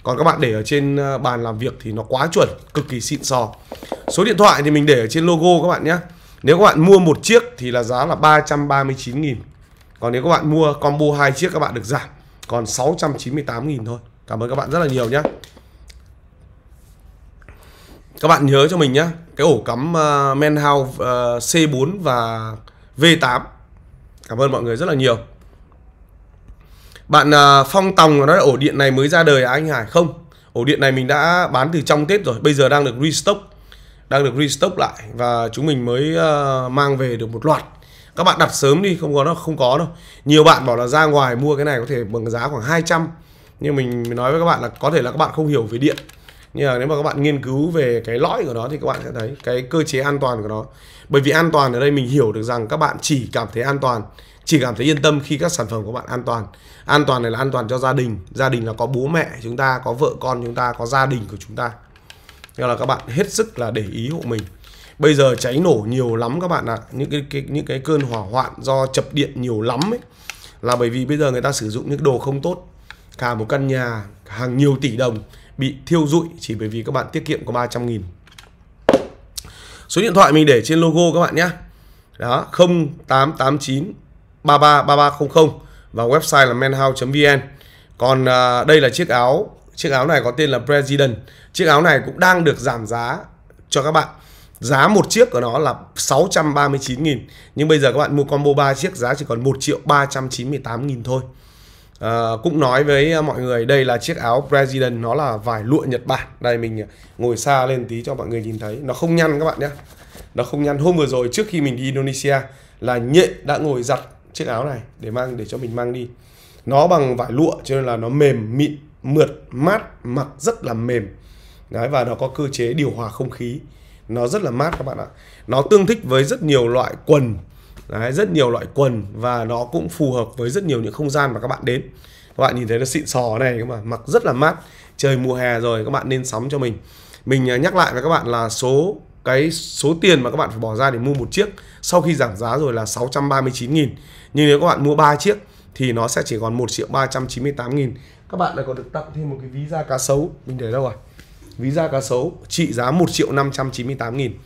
Còn các bạn để ở trên ờ, bàn làm việc thì nó quá chuẩn, cực kỳ xịn sò. Số điện thoại thì mình để ở trên logo các bạn nhé. Nếu các bạn mua một chiếc thì là giá là 339 nghìn. Còn nếu các bạn mua combo hai chiếc các bạn được giảm còn 698 nghìn thôi. Cảm ơn các bạn rất là nhiều nhé các bạn nhớ cho mình nhé cái ổ cắm ờ, uh, Manhouse uh, ờ, C4 và V8 cảm ơn mọi người rất là nhiều. Bạn uh, Phong Tòng nói là ổ điện này mới ra đời à anh Hải? Không ổ điện này mình đã bán từ trong Tết rồi bây giờ đang được restock đang được restock lại và chúng mình mới uh, mang về được một loạt. Các bạn đặt sớm đi không có nó không có đâu. Nhiều bạn bảo là ra ngoài mua cái này có thể bằng giá khoảng 200 nhưng mình nói với các bạn là có thể là các bạn không hiểu về điện nhưng mà nếu mà các bạn nghiên cứu về cái lõi của nó thì các bạn sẽ thấy cái cơ chế an toàn của nó. Bởi vì an toàn ở đây mình hiểu được rằng các bạn chỉ cảm thấy an toàn chỉ cảm thấy yên tâm khi các sản phẩm của bạn an toàn. An toàn này là an toàn cho gia đình. Gia đình là có bố mẹ chúng ta có vợ con chúng ta có gia đình của chúng ta. Nên là các bạn hết sức là để ý hộ mình. Bây giờ cháy nổ nhiều lắm các bạn ạ. À. những cái, cái những cái cơn hỏa hoạn do chập điện nhiều lắm ấy. Là bởi vì bây giờ người ta sử dụng những đồ không tốt. Cả một căn nhà hàng nhiều tỷ đồng bị thiêu rụi chỉ bởi vì các bạn tiết kiệm có 300 nghìn. Số điện thoại mình để trên logo các bạn nhé. Đó 0889 33 3300 và website là menhouse.vn còn à, đây là chiếc áo chiếc áo này có tên là President. Chiếc áo này cũng đang được giảm giá cho các bạn. Giá một chiếc của nó là 639 nghìn nhưng bây giờ các bạn mua combo 3 chiếc giá chỉ còn 1 triệu 398 nghìn thôi. À, cũng nói với ờ, mọi người đây là chiếc áo President nó là vải lụa Nhật Bản. Đây mình ờ, ngồi xa lên tí cho mọi người nhìn thấy. Nó không nhăn các bạn nhé. Nó không nhăn. Hôm vừa rồi trước khi mình đi Indonesia là nhện đã ngồi giặt chiếc áo này để mang để cho mình mang đi. Nó bằng vải lụa cho nên là nó mềm mịn mượt mát mặc rất là mềm. Đấy, và nó có cơ chế điều hòa không khí. Nó rất là mát các bạn ạ. Nó tương thích với rất nhiều loại quần Đấy, rất nhiều loại quần và nó cũng phù hợp với rất nhiều những không gian mà các bạn đến. Các bạn nhìn thấy nó xịn sò này các bạn mặc rất là mát. Trời mùa hè rồi các bạn nên sắm cho mình. Mình à, nhắc lại với các bạn là số cái số tiền mà các bạn phải bỏ ra để mua một chiếc sau khi giảm giá rồi là 639 nghìn. Nhưng nếu các bạn mua 3 chiếc thì nó sẽ chỉ còn 1 triệu 398 nghìn. Các bạn lại còn được tặng thêm một cái ví da cá sấu. Mình để đâu rồi ví da cá sấu trị giá 1 triệu 598 nghìn.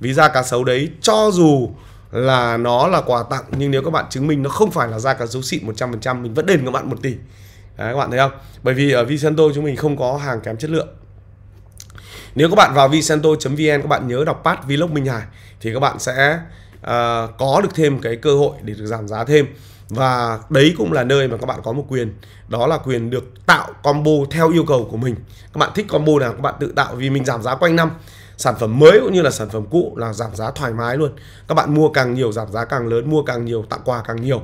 Ví da cá sấu đấy cho dù là nó là quà tặng nhưng nếu các bạn chứng minh nó không phải là da cá sấu xịn 100% mình vẫn đền các bạn một tỷ. Đấy, các bạn thấy không? Bởi vì ở Vicento chúng mình không có hàng kém chất lượng. Nếu các bạn vào vicento.vn các bạn nhớ đọc pass vlog Minh Hải thì các bạn sẽ uh, có được thêm cái cơ hội để được giảm giá thêm. Và đấy cũng là nơi mà các bạn có một quyền. Đó là quyền được tạo combo theo yêu cầu của mình. Các bạn thích combo nào các bạn tự tạo vì mình giảm giá quanh năm sản phẩm mới cũng như là sản phẩm cũ là giảm giá thoải mái luôn. Các bạn mua càng nhiều giảm giá càng lớn mua càng nhiều tặng quà càng nhiều.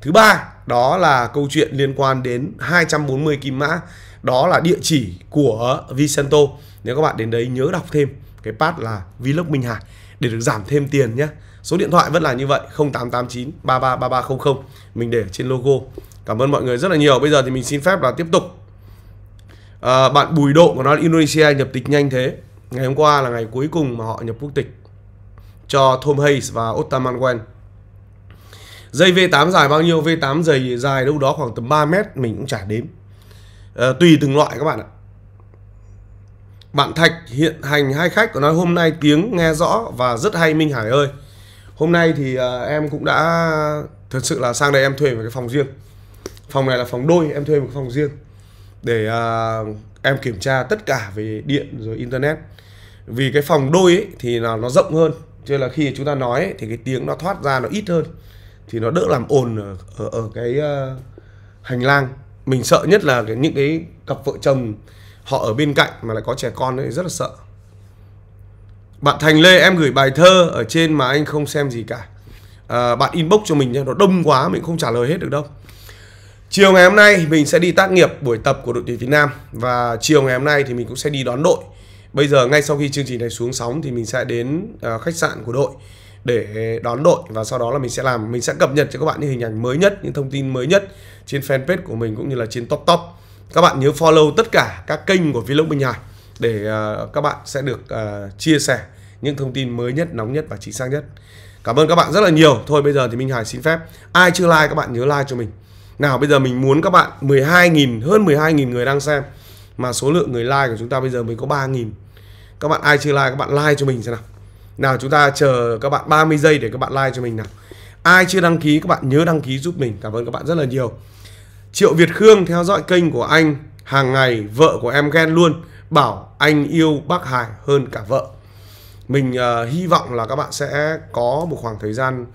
Thứ ba đó là câu chuyện liên quan đến 240 kim mã. Đó là địa chỉ của Vicento nếu các bạn đến đấy nhớ đọc thêm cái part là Vlog Minh Hải để được giảm thêm tiền nhé. Số điện thoại vẫn là như vậy 0889 333300 mình để trên logo. Cảm ơn mọi người rất là nhiều. Bây giờ thì mình xin phép là tiếp tục. À, bạn Bùi Độ của nó Indonesia nhập tịch nhanh thế ngày hôm qua là ngày cuối cùng mà họ nhập quốc tịch cho Tom Hayes và Ottoman Wen dây V8 dài bao nhiêu? V8 dày dài đâu đó khoảng tầm 3 mét mình cũng chả đếm. À, tùy từng loại các bạn ạ. Bạn Thạch hiện hành hai khách của nói hôm nay tiếng nghe rõ và rất hay Minh Hải ơi. Hôm nay thì à, em cũng đã thật sự là sang đây em thuê một cái phòng riêng. Phòng này là phòng đôi em thuê một phòng riêng để à, em kiểm tra tất cả về điện rồi internet vì cái phòng đôi ấy, thì là nó rộng hơn cho nên là khi chúng ta nói ấy, thì cái tiếng nó thoát ra nó ít hơn. Thì nó đỡ làm ồn ở ở, ở cái uh, hành lang. Mình sợ nhất là cái, những cái cặp vợ chồng họ ở bên cạnh mà lại có trẻ con ấy rất là sợ. Bạn Thành Lê em gửi bài thơ ở trên mà anh không xem gì cả. À, bạn inbox cho mình nha nó đông quá mình không trả lời hết được đâu. Chiều ngày hôm nay mình sẽ đi tác nghiệp buổi tập của đội tuyển Việt Nam và chiều ngày hôm nay thì mình cũng sẽ đi đón đội bây giờ ngay sau khi chương trình này xuống sóng thì mình sẽ đến uh, khách sạn của đội để đón đội và sau đó là mình sẽ làm mình sẽ cập nhật cho các bạn những hình ảnh mới nhất những thông tin mới nhất trên fanpage của mình cũng như là trên top top các bạn nhớ follow tất cả các kênh của Vlog Minh Hải để uh, các bạn sẽ được uh, chia sẻ những thông tin mới nhất, nóng nhất và chính xác nhất. Cảm ơn các bạn rất là nhiều. Thôi bây giờ thì Minh Hải xin phép. Ai chưa like các bạn nhớ like cho mình. Nào bây giờ mình muốn các bạn 12.000 hơn 12.000 người đang xem mà số lượng người like của chúng ta bây giờ mới có 3.000. Các bạn ai chưa like các bạn like cho mình xem nào. Nào chúng ta chờ các bạn 30 giây để các bạn like cho mình nào. Ai chưa đăng ký các bạn nhớ đăng ký giúp mình. Cảm ơn các bạn rất là nhiều. Triệu Việt Khương theo dõi kênh của anh hàng ngày vợ của em ghen luôn bảo anh yêu bác Hải hơn cả vợ mình uh, hy vọng là các bạn sẽ có một khoảng thời gian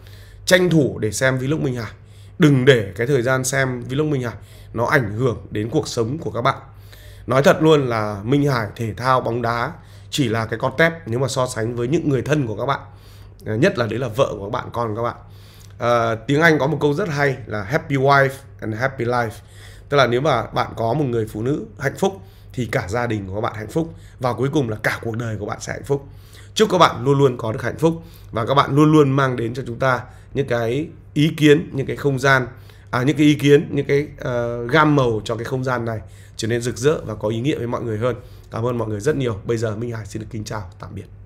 tranh thủ để xem vlog Minh Hải đừng để cái thời gian xem vlog Minh Hải nó ảnh hưởng đến cuộc sống của các bạn nói thật luôn là Minh Hải thể thao bóng đá chỉ là cái con tép nếu mà so sánh với những người thân của các bạn. À, nhất là đấy là vợ của các bạn con của các bạn. Uh, tiếng Anh có một câu rất hay là happy wife and happy life. Tức là nếu mà bạn có một người phụ nữ hạnh phúc thì cả gia đình của bạn hạnh phúc và cuối cùng là cả cuộc đời của bạn sẽ hạnh phúc. Chúc các bạn luôn luôn có được hạnh phúc và các bạn luôn luôn mang đến cho chúng ta những cái ý kiến những cái không gian à, những cái ý kiến những cái uh, gam màu cho cái không gian này trở nên rực rỡ và có ý nghĩa với mọi người hơn cảm ơn mọi người rất nhiều. Bây giờ minh hải xin được kính chào. Tạm biệt.